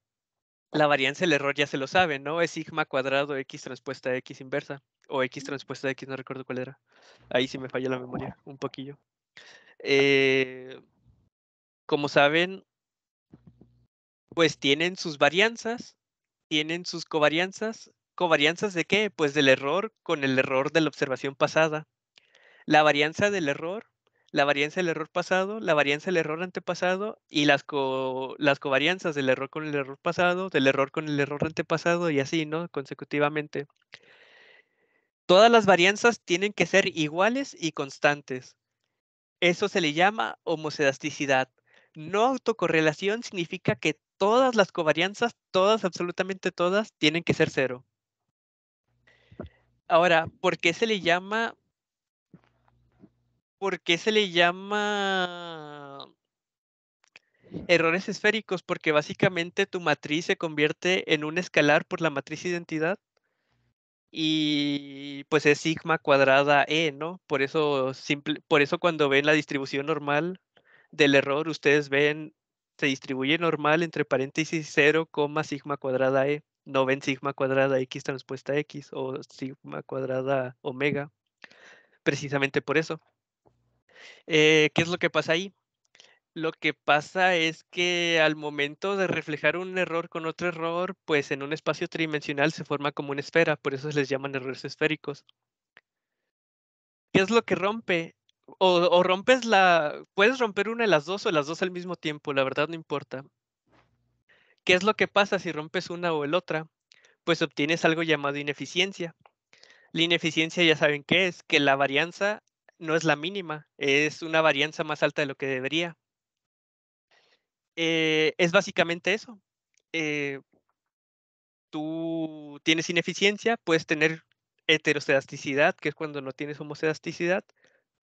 La varianza, el error ya se lo sabe, ¿no? Es sigma cuadrado x transpuesta x inversa. O x transpuesta a x, no recuerdo cuál era. Ahí sí me falla la memoria, un poquillo. Eh, como saben, pues tienen sus varianzas, tienen sus covarianzas. ¿Covarianzas de qué? Pues del error con el error de la observación pasada. La varianza del error, la varianza del error pasado, la varianza del error antepasado y las, las covarianzas del error con el error pasado, del error con el error antepasado y así, ¿no? Consecutivamente. Todas las varianzas tienen que ser iguales y constantes. Eso se le llama homocedasticidad. No autocorrelación significa que todas las covarianzas, todas, absolutamente todas, tienen que ser cero. Ahora, ¿por qué se le llama ¿Por qué se le llama errores esféricos? Porque básicamente tu matriz se convierte en un escalar por la matriz identidad y pues es sigma cuadrada e, ¿no? Por eso, simple, por eso cuando ven la distribución normal del error, ustedes ven, se distribuye normal entre paréntesis 0, sigma cuadrada e. No ven sigma cuadrada x transpuesta x o sigma cuadrada omega. Precisamente por eso. Eh, ¿Qué es lo que pasa ahí? Lo que pasa es que al momento de reflejar un error con otro error, pues en un espacio tridimensional se forma como una esfera, por eso se les llaman errores esféricos. ¿Qué es lo que rompe? O, rompes la... Puedes romper una de las dos o las dos al mismo tiempo, la verdad no importa. ¿Qué es lo que pasa si rompes una o el otra? Pues obtienes algo llamado ineficiencia. La ineficiencia ya saben qué es, que la varianza no es la mínima, es una varianza más alta de lo que debería. Eh, es básicamente eso. Eh, tú tienes ineficiencia, puedes tener heterocedasticidad, que es cuando no tienes homocedasticidad,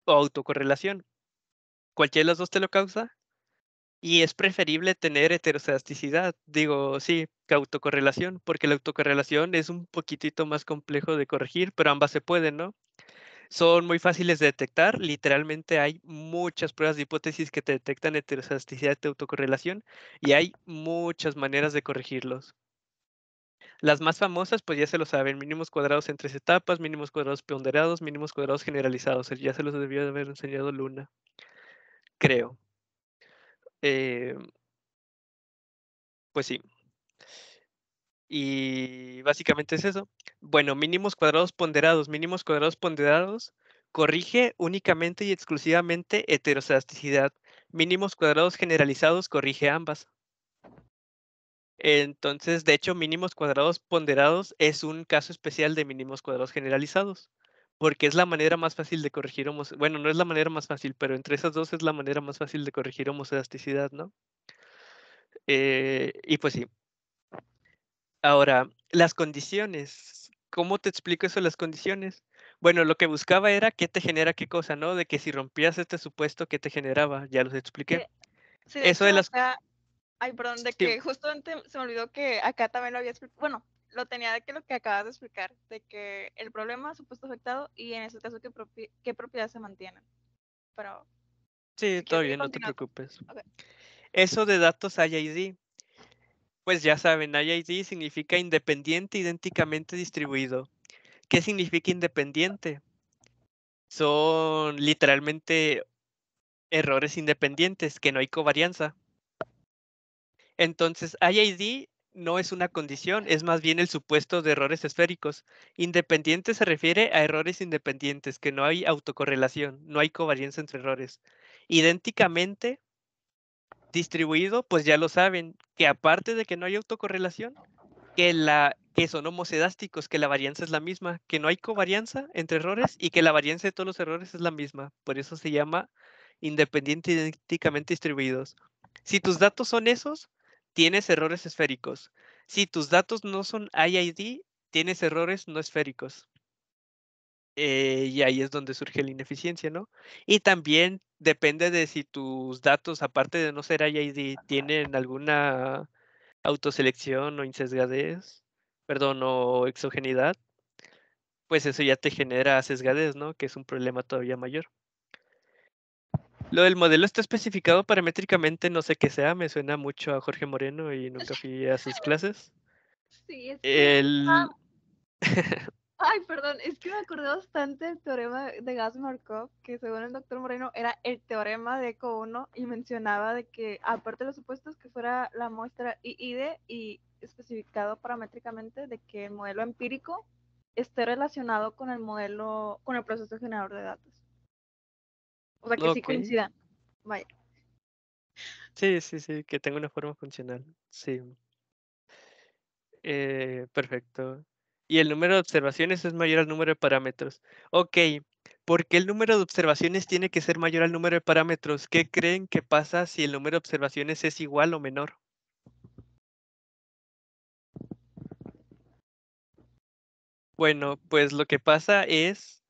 o autocorrelación. Cualquiera de las dos te lo causa. Y es preferible tener heterocedasticidad, digo, sí, que autocorrelación, porque la autocorrelación es un poquitito más complejo de corregir, pero ambas se pueden, ¿no? Son muy fáciles de detectar. Literalmente hay muchas pruebas de hipótesis que te detectan heterocedasticidad de autocorrelación y hay muchas maneras de corregirlos. Las más famosas, pues ya se lo saben, mínimos cuadrados en tres etapas, mínimos cuadrados ponderados, mínimos cuadrados generalizados. Ya se los debió de haber enseñado Luna, creo. Eh, pues sí. Y básicamente es eso. Bueno, mínimos cuadrados ponderados, mínimos cuadrados ponderados, corrige únicamente y exclusivamente heterocedasticidad. Mínimos cuadrados generalizados corrige ambas. Entonces, de hecho, mínimos cuadrados ponderados es un caso especial de mínimos cuadrados generalizados, porque es la manera más fácil de corregir. Bueno, no es la manera más fácil, pero entre esas dos es la manera más fácil de corregir homocedasticidad, ¿no? Eh, y pues sí, Ahora, las condiciones. ¿Cómo te explico eso las condiciones? Bueno, lo que buscaba era qué te genera qué cosa, ¿no? De que si rompías este supuesto, ¿qué te generaba? Ya los expliqué. Sí, eso de las... ay, perdón, de que justamente se me olvidó que acá también lo había explicado. Bueno, lo tenía de que lo que acabas de explicar, de que el problema supuesto afectado y en ese caso qué, qué propiedad se mantiene. Pero... Sí, todavía no te preocupes. Eso de datos IID. Pues ya saben, IID significa independiente idénticamente distribuido. ¿Qué significa independiente? Son literalmente errores independientes, que no hay covarianza. Entonces, IID no es una condición, es más bien el supuesto de errores esféricos. Independiente se refiere a errores independientes, que no hay autocorrelación, no hay covarianza entre errores. Idénticamente distribuido, pues ya lo saben, que aparte de que no hay autocorrelación, que, la, que son homocedásticos, que la varianza es la misma, que no hay covarianza entre errores y que la varianza de todos los errores es la misma. Por eso se llama independiente idénticamente distribuidos. Si tus datos son esos, tienes errores esféricos. Si tus datos no son IID, tienes errores no esféricos. Eh, y ahí es donde surge la ineficiencia, ¿no? Y también depende de si tus datos, aparte de no ser IID, tienen alguna autoselección o insesgadez, perdón, o exogenidad, pues eso ya te genera sesgadez, ¿no? Que es un problema todavía mayor. Lo del modelo está especificado paramétricamente, no sé qué sea, me suena mucho a Jorge Moreno y nunca fui a sus clases. Sí, es El... Ay, perdón, es que me acordé bastante del teorema de Gas-Markov, que según el doctor Moreno era el teorema de Eco 1 y mencionaba de que, aparte de los supuestos, que fuera la muestra IID y especificado paramétricamente de que el modelo empírico esté relacionado con el modelo, con el proceso generador de datos. O sea, que sí coincidan. Vaya. Sí, sí, sí, que tenga una forma funcional. Sí. Eh, perfecto y el número de observaciones es mayor al número de parámetros. Ok, ¿por qué el número de observaciones tiene que ser mayor al número de parámetros? ¿Qué creen que pasa si el número de observaciones es igual o menor? Bueno, pues lo que pasa es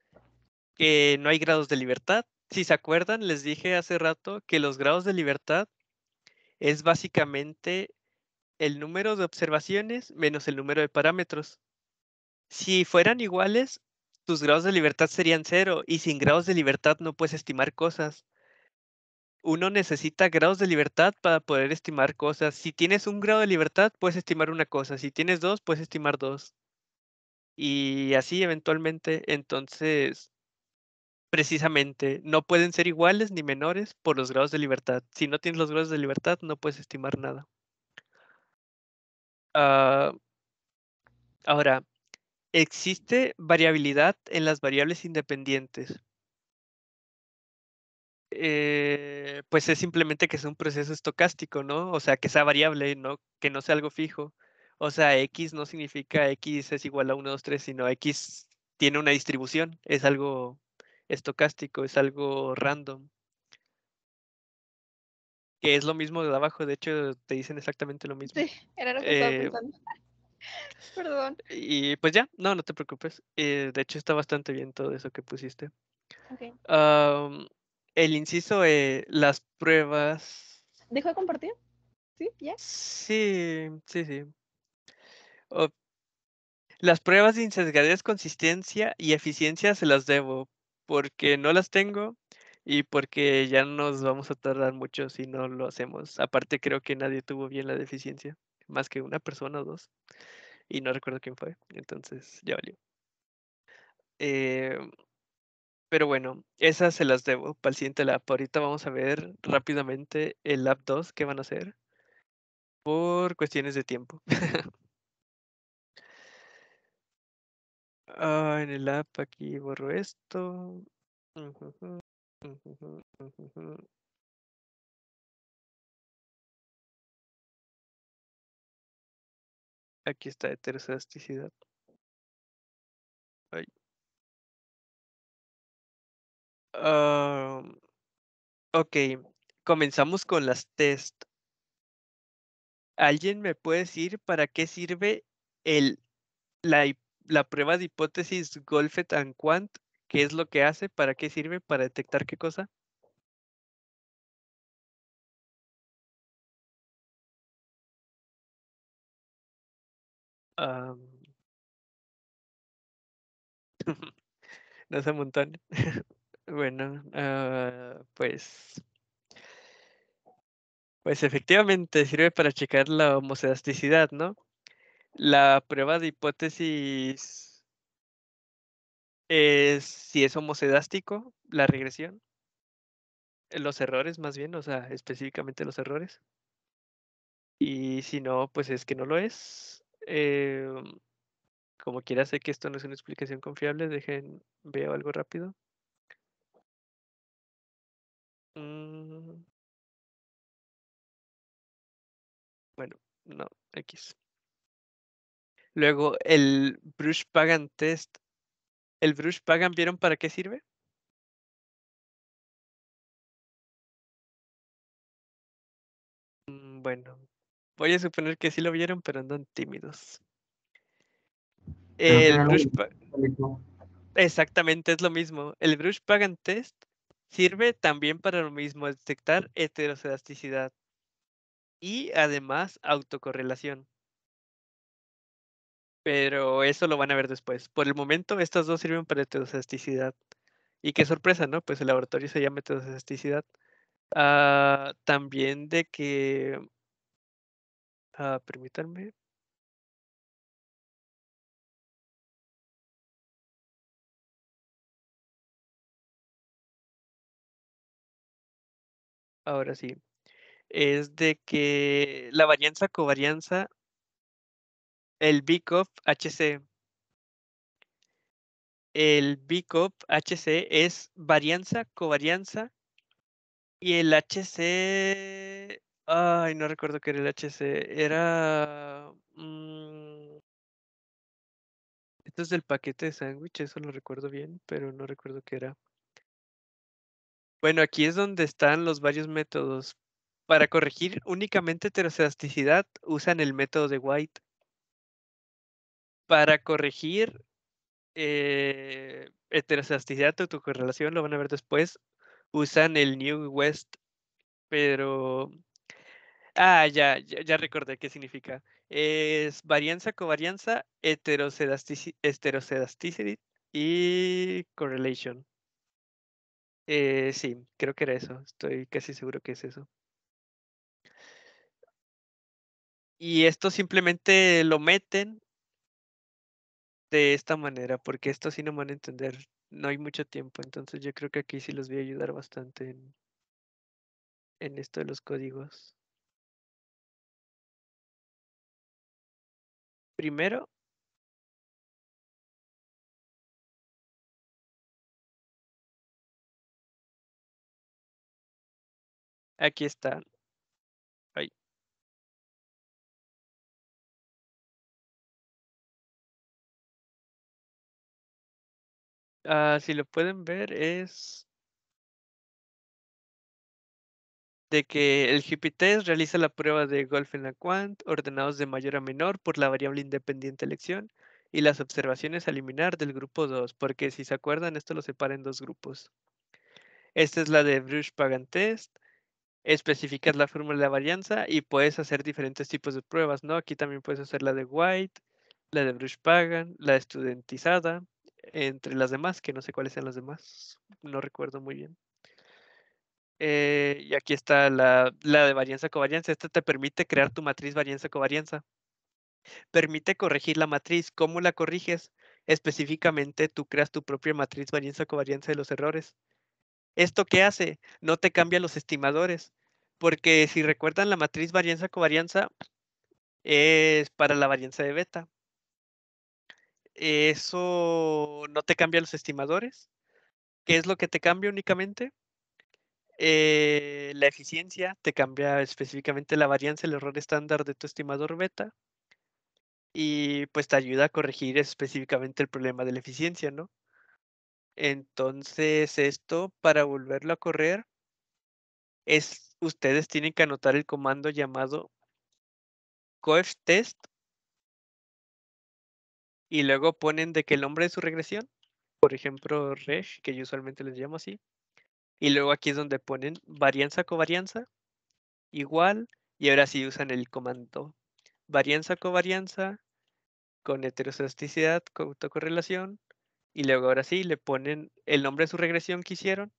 que no hay grados de libertad si se acuerdan, les dije hace rato que los grados de libertad es básicamente el número de observaciones menos el número de parámetros. Si fueran iguales, tus grados de libertad serían cero y sin grados de libertad no puedes estimar cosas. Uno necesita grados de libertad para poder estimar cosas. Si tienes un grado de libertad, puedes estimar una cosa. Si tienes dos, puedes estimar dos. Y así eventualmente, entonces, precisamente, no pueden ser iguales ni menores por los grados de libertad. Si no tienes los grados de libertad, no puedes estimar nada. Ah, ahora, existe variabilidad en las variables independientes. Eh, pues es simplemente que es un proceso estocástico, ¿no? O sea, que sea variable, ¿no? Que no sea algo fijo. O sea, X no significa X es igual a 1, 2, 3, sino X tiene una distribución, es algo estocástico, es algo random. Que es lo mismo de abajo, de hecho te dicen exactamente lo mismo. Sí, era lo que estaba Eh, pensando. Perdón. Y pues ya, no, no te preocupes. Eh, de hecho está bastante bien todo eso que pusiste. Ok. Am, el inciso E, las pruebas. ¿Dejo de compartir? ¿Sí? ¿Ya? Sí, sí, sí. Las pruebas de insesgadez, consistencia y eficiencia se las debo porque no las tengo y porque ya nos vamos a tardar mucho si no lo hacemos. Aparte creo que nadie tuvo bien la deficiencia, más que una persona o dos. Y no recuerdo quién fue, entonces ya valió. Em, pero bueno, esas se las debo para el siguiente lab. Ahorita vamos a ver rápidamente el lab 2 que van a hacer por cuestiones de tiempo. Ah, en el app aquí borro esto. Aquí está heteroelasticidad. Ay. Ah, ok, comenzamos con las test. ¿Alguien me puede decir para qué sirve el, la, la prueba de hipótesis Golfet and Quant? ¿Qué es lo que hace? ¿Para qué sirve? ¿Para detectar qué cosa? No sé un montón. Bueno, ah, pues, pues efectivamente sirve para checar la homocedasticidad, ¿no? La prueba de hipótesis es si es homocedástico, la regresión, los errores más bien, o sea, específicamente los errores. Y si no, pues es que no lo es. Em, como quiera, sé que esto no es una explicación confiable, dejen, veo algo rápido. Mm. Bueno, no, X. Luego, el Bruce Pagan test. ¿El Bruce Pagan vieron para qué sirve? Mm, Bueno, voy a suponer que sí lo vieron, pero andan tímidos. Que El no Bruce. Exactamente, es lo mismo. El Bruce Pagan test sirve también para lo mismo, detectar heterocedasticidad y además autocorrelación. Pero eso lo van a ver después. Por el momento, estas dos sirven para heterocedasticidad. Y qué sorpresa, ¿no? Pues el laboratorio se llama heterocedasticidad. Ah, también de que... ah, permítanme. Ahora sí. Es de que la varianza covarianza, el BCOP HC. El BCOP HC es varianza, covarianza. Y el HC. Ay, no recuerdo qué era el HC. Era. mm, Esto es del paquete de sándwich, eso lo recuerdo bien, pero no recuerdo qué era. Bueno, aquí es donde están los varios métodos. Para corregir únicamente heterocedasticidad, usan el método de White. Para corregir eh, heterocedasticidad o autocorrelación, lo van a ver después, usan el New West, pero... Ah, ya, ya, ya recordé qué significa. Es varianza, covarianza, heterosedasticity y correlation. Eh, sí, creo que era eso. Estoy casi seguro que es eso. Y esto simplemente lo meten de esta manera, porque esto sí no van a entender. No hay mucho tiempo, entonces yo creo que aquí sí los voy a ayudar bastante en, en esto de los códigos. Primero, aquí está. Ay. Ah, si lo pueden ver es de que el GP-test realiza la prueba de golf en la quant, ordenados de mayor a menor por la variable independiente elección y las observaciones a eliminar del grupo 2, porque si se acuerdan, esto lo separa en dos grupos. Esta es la de Bruce-Pagan test, especificas la fórmula de varianza y puedes hacer diferentes tipos de pruebas, ¿no? Aquí también puedes hacer la de White, la de Bruce-Pagan, la estudiantizada, entre las demás, que no sé cuáles sean las demás, no recuerdo muy bien. Eh, y aquí está la, la de varianza-covarianza. Esta te permite crear tu matriz varianza-covarianza. Permite corregir la matriz. ¿Cómo la corriges? Específicamente, tú creas tu propia matriz varianza-covarianza de los errores. ¿Esto qué hace? No te cambia los estimadores. Porque si recuerdan, la matriz varianza-covarianza es para la varianza de beta. Eso no te cambia los estimadores. ¿Qué es lo que te cambia únicamente? Eh, la eficiencia te cambia específicamente la varianza, el error estándar de tu estimador beta. Y pues te ayuda a corregir específicamente el problema de la eficiencia, ¿no? Entonces, esto para volverlo a correr, es ustedes tienen que anotar el comando llamado coeftest y luego ponen de que el nombre de su regresión, por ejemplo, resh, que yo usualmente les llamo así, y luego aquí es donde ponen varianza covarianza igual y ahora sí usan el comando varianza covarianza con heterocedasticidad con autocorrelación y luego ahora sí le ponen el nombre de su regresión que hicieron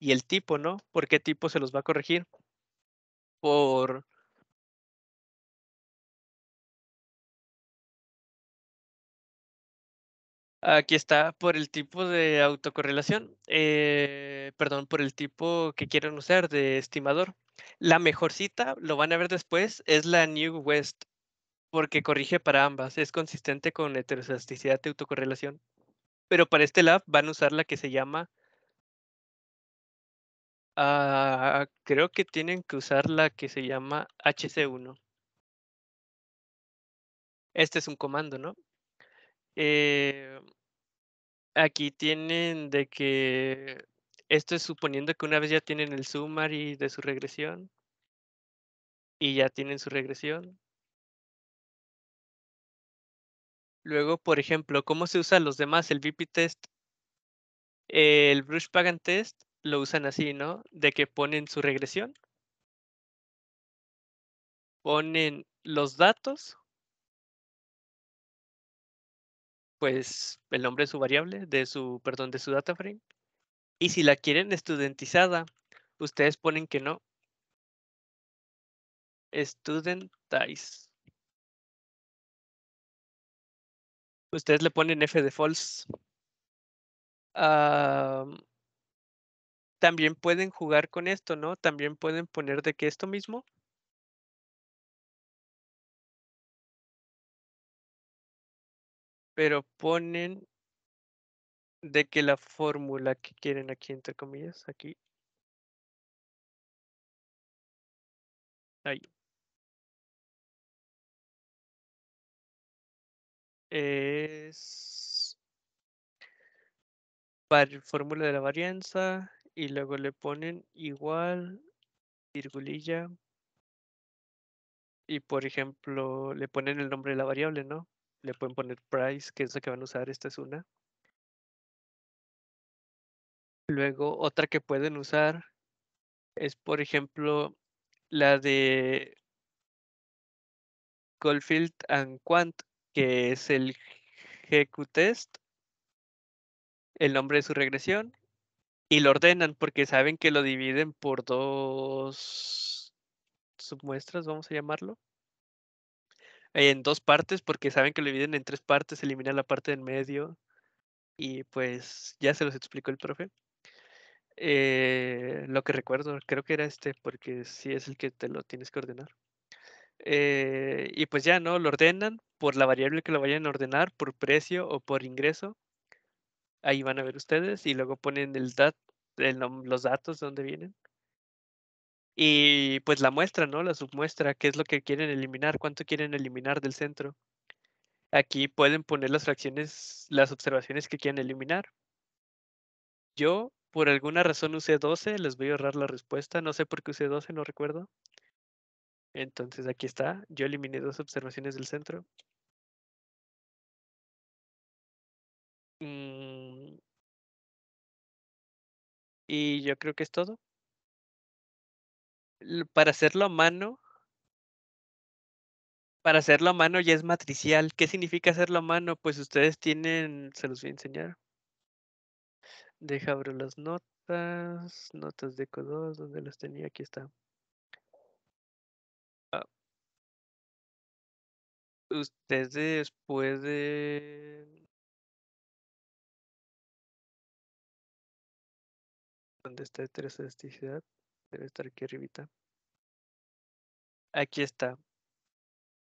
y el tipo, ¿no? ¿Por qué tipo se los va a corregir? Por Aquí está por el tipo de autocorrelación, eh, perdón, por el tipo que quieren usar de estimador. La mejor cita, lo van a ver después, es la New West, porque corrige para ambas, es consistente con heterocedasticidad de autocorrelación. Pero para este lab van a usar la que se llama, ah, creo que tienen que usar la que se llama HC1. Este es un comando, ¿no? Eh, aquí tienen de que esto es suponiendo que una vez ya tienen el summary de su regresión y ya tienen su regresión. Luego, por ejemplo, ¿cómo se usan los demás? El BP test, el Bruce Pagan test lo usan así, ¿no? De que ponen su regresión, ponen los datos, pues el nombre de su variable, de su, perdón, de su data frame. Y si la quieren estudiantizada, ustedes ponen que no. Studentize. Ustedes le ponen F de false. Am, también pueden jugar con esto, ¿no? También pueden poner de que esto mismo. Pero ponen de que la fórmula que quieren aquí, entre comillas, aquí. Ahí. Es fórmula de la varianza y luego le ponen igual, virgulilla. Y por ejemplo, le ponen el nombre de la variable, ¿no? Le pueden poner price, que es la que van a usar, esta es una. Luego, otra que pueden usar es, por ejemplo, la de Goldfield and Quant, que es el GQ-test, el nombre de su regresión, y lo ordenan porque saben que lo dividen por dos submuestras, vamos a llamarlo. En dos partes, porque saben que lo dividen en tres partes, eliminan la parte del medio. Y pues ya se los explicó el profe. Eh, lo que recuerdo, creo que era este, porque sí es el que te lo tienes que ordenar. Eh, y pues ya, ¿no? Lo ordenan por la variable que lo vayan a ordenar, por precio o por ingreso. Ahí van a ver ustedes y luego ponen el dat el los datos de dónde vienen. Y pues la muestra, ¿no? La submuestra, qué es lo que quieren eliminar, cuánto quieren eliminar del centro. Aquí pueden poner las fracciones, las observaciones que quieren eliminar. Yo, por alguna razón, usé 12, les voy a ahorrar la respuesta. No sé por qué usé 12, no recuerdo. Entonces aquí está. Yo eliminé dos observaciones del centro. Mm. Y yo creo que es todo. Para hacerlo a mano, para hacerlo a mano ya es matricial. ¿Qué significa hacerlo a mano? Pues ustedes tienen, se los voy a enseñar. Deja abro las notas, notas de CO2, donde las tenía? Aquí está. Ah. Ustedes pueden... ¿Dónde está heterostaticidad? Debe estar aquí arribita. Aquí está.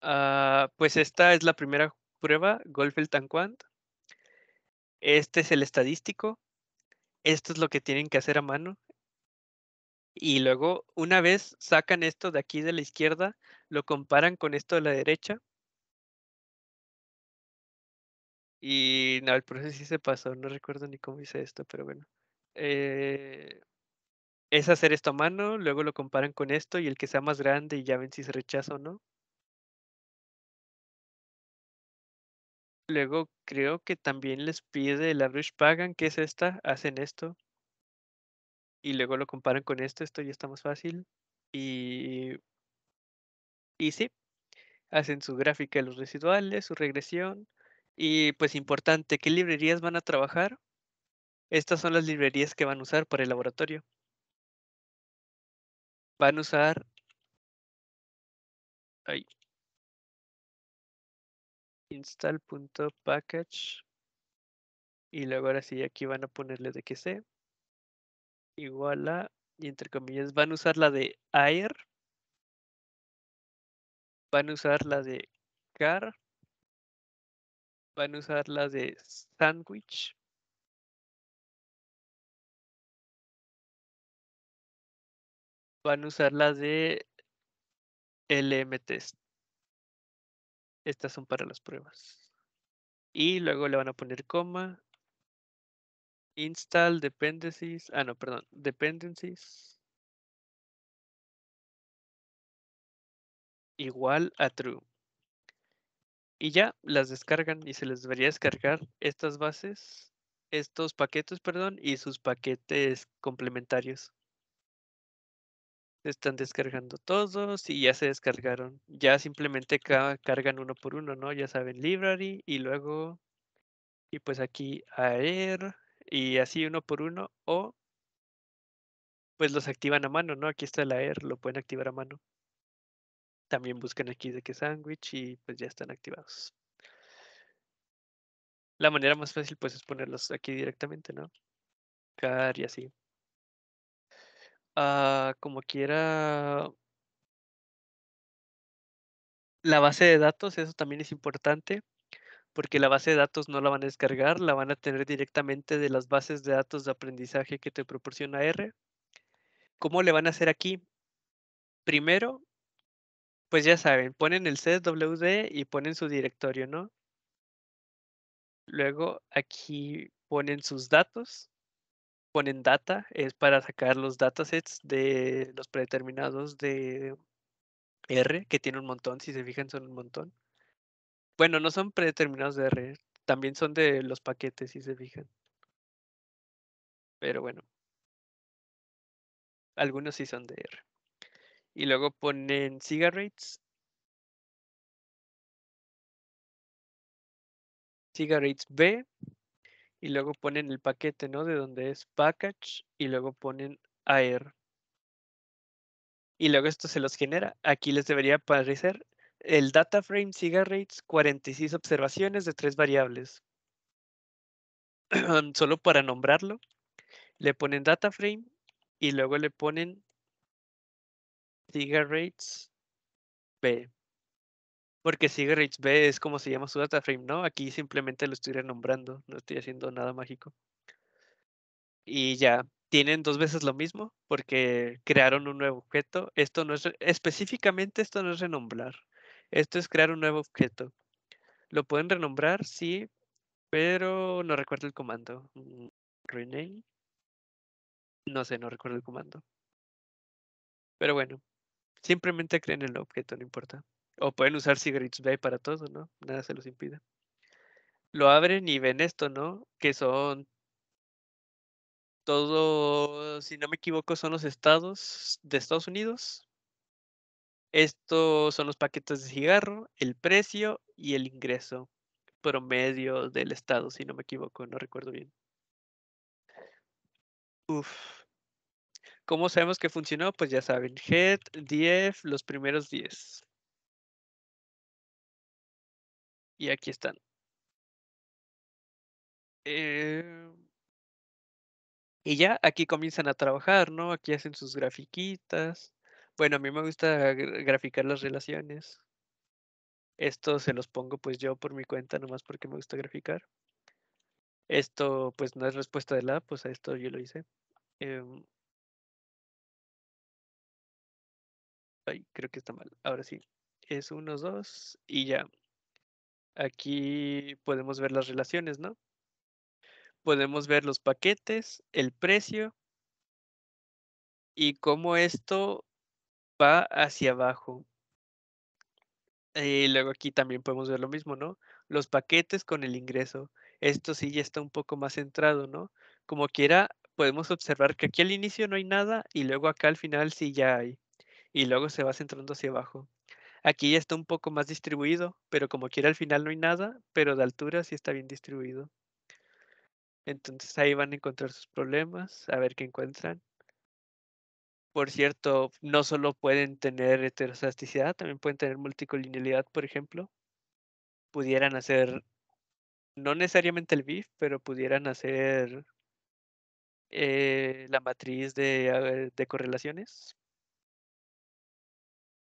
Ah, pues esta es la primera prueba, Goldfield and Quant. Este es el estadístico. Esto es lo que tienen que hacer a mano. Y luego, una vez sacan esto de aquí de la izquierda, lo comparan con esto de la derecha. Y no, el proceso sí se pasó, no recuerdo ni cómo hice esto, pero bueno. Eh, es hacer esto a mano, luego lo comparan con esto y el que sea más grande y ya ven si se rechaza o no. Luego creo que también les pide la Rush Pagan, que es esta, hacen esto. Y luego lo comparan con esto, esto ya está más fácil. Y, y sí, hacen su gráfica de los residuales, su regresión. Y pues importante, ¿qué librerías van a trabajar? Estas son las librerías que van a usar para el laboratorio. Van a usar... Ay, install.package y luego ahora sí aquí van a ponerle de que sea igual a y entre comillas van a usar la de air. Van a usar la de car. Van a usar la de sandwich van a usar la de lm test. Estas son para las pruebas. Y luego le van a poner coma install dependencies ah no perdón dependencies igual a true. Y ya las descargan y se les debería descargar estas bases estos paquetes perdón y sus paquetes complementarios están descargando todos y ya se descargaron ya simplemente ca- cargan uno por uno no ya saben library y luego y pues aquí aer y así uno por uno o pues los activan a mano, ¿no? Aquí está el AER, lo pueden activar a mano. También buscan aquí de qué sándwich y pues ya están activados. La manera más fácil pues es ponerlos aquí directamente, ¿no? Car y así. Ah, como quiera. La base de datos, eso también es importante, porque la base de datos no la van a descargar, la van a tener directamente de las bases de datos de aprendizaje que te proporciona R. ¿Cómo le van a hacer aquí? Primero, pues ya saben, ponen el CWD y ponen su directorio, ¿no? Luego aquí ponen sus datos, ponen data, es para sacar los datasets de los predeterminados de R, que tiene un montón, si se fijan son un montón. Bueno, no son predeterminados de R, también son de los paquetes, si se fijan. Pero bueno. Algunos sí son de R. Y luego ponen cigarettes. Cigarettes B. Y luego ponen el paquete, ¿no? De donde es package. Y luego ponen AR. Y luego esto se los genera. Aquí les debería aparecer el data frame cigarettes 46 observaciones de tres variables. Solo para nombrarlo, le ponen data frame y luego le ponen cigarettes B. Porque cigarettes B es como se llama su data frame, ¿no? Aquí simplemente lo estoy renombrando, no estoy haciendo nada mágico. Y ya, tienen dos veces lo mismo porque crearon un nuevo objeto. Esto no es, específicamente esto no es renombrar. Esto es crear un nuevo objeto. Lo pueden renombrar, sí, pero no recuerdo el comando. Mm, Rename. No sé, no recuerdo el comando. Pero bueno, simplemente creen el objeto, no importa. O pueden usar cigarettes B para todo, ¿no? Nada se los impide. Lo abren y ven esto, ¿no? Que son todo, si no me equivoco, son los estados de Estados Unidos. Estos son los paquetes de cigarro, el precio y el ingreso promedio del estado, si no me equivoco, no recuerdo bien. Uf. ¿Cómo sabemos que funcionó? Pues ya saben, head, df, los primeros 10. Y aquí están. Eh, y ya aquí comienzan a trabajar, ¿no? Aquí hacen sus grafiquitas. Bueno, a mí me gusta graficar las relaciones. Esto se los pongo pues yo por mi cuenta, nomás porque me gusta graficar. Esto pues no es respuesta de la, pues a esto yo lo hice. Em ay, creo que está mal. Ahora sí. Es unos dos y ya. Aquí podemos ver las relaciones, ¿no? Podemos ver los paquetes, el precio y cómo esto va hacia abajo. Y luego aquí también podemos ver lo mismo, ¿no? Los paquetes con el ingreso. Esto sí ya está un poco más centrado, ¿no? Como quiera, podemos observar que aquí al inicio no hay nada y luego acá al final sí ya hay. Y luego se va centrando hacia abajo. Aquí ya está un poco más distribuido, pero como quiera al final no hay nada, pero de altura sí está bien distribuido. Entonces ahí van a encontrar sus problemas, a ver qué encuentran. Por cierto, no solo pueden tener heterostasticidad, también pueden tener multicolinialidad, por ejemplo. Pudieran hacer, no necesariamente el BIF, pero pudieran hacer eh, la matriz de, de correlaciones.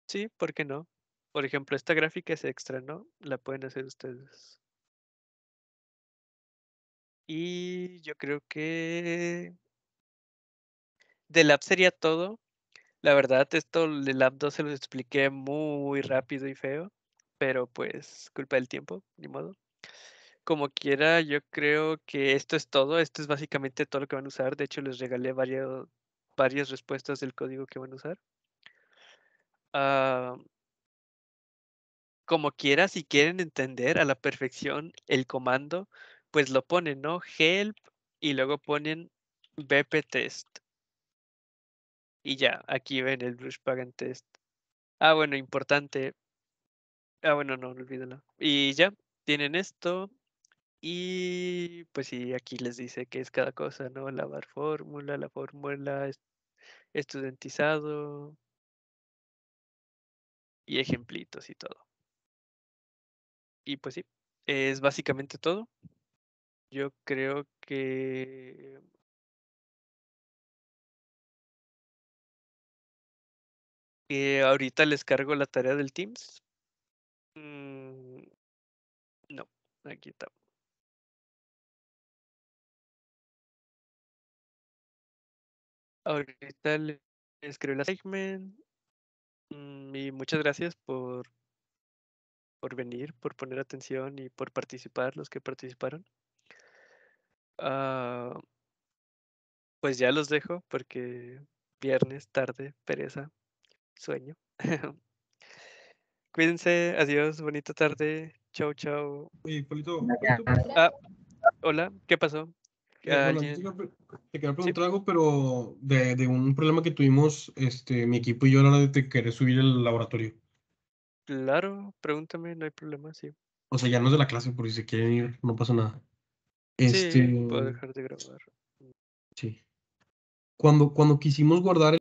Sí, ¿por qué no? Por ejemplo, esta gráfica es extra, ¿no? La pueden hacer ustedes. Y yo creo que de lab sería todo. La verdad, esto del lab 2 se lo expliqué muy rápido y feo, pero pues culpa del tiempo, ni modo. Como quiera, yo creo que esto es todo. Esto es básicamente todo lo que van a usar. De hecho, les regalé varios, varias respuestas del código que van a usar. Ah, como quiera, si quieren entender a la perfección el comando, pues lo ponen, ¿no? Help y luego ponen BP test. Y ya, aquí ven el Bruce Pagan test. Ah, bueno, importante. Ah, bueno, no, olvídenlo. Y ya, tienen esto. Y pues sí, aquí les dice que es cada cosa, ¿no? Lavar fórmula, la fórmula estudentizado. Y ejemplitos y todo. Y pues sí, es básicamente todo. Yo creo que ahorita les cargo la tarea del Teams. Mm, no, aquí está. Ahorita le escribo la segment. Mm, y muchas gracias por, por venir, por poner atención y por participar, los que participaron. Ah, pues ya los dejo porque viernes, tarde, pereza, sueño. Cuídense, adiós, bonita tarde, chau, chau. Oye, Polito, Ah, hola, ¿qué pasó? Eh, alguien- te quería pre- te quería preguntar algo, pero de, de un problema que tuvimos, este, mi equipo y yo a la hora de querer subir el laboratorio. Claro, pregúntame, no hay problema, sí. O sea, ya no es de la clase, por si se quieren ir, no pasa nada. Sí, Este, puedo dejar de grabar. sí. Cuando, cuando quisimos guardar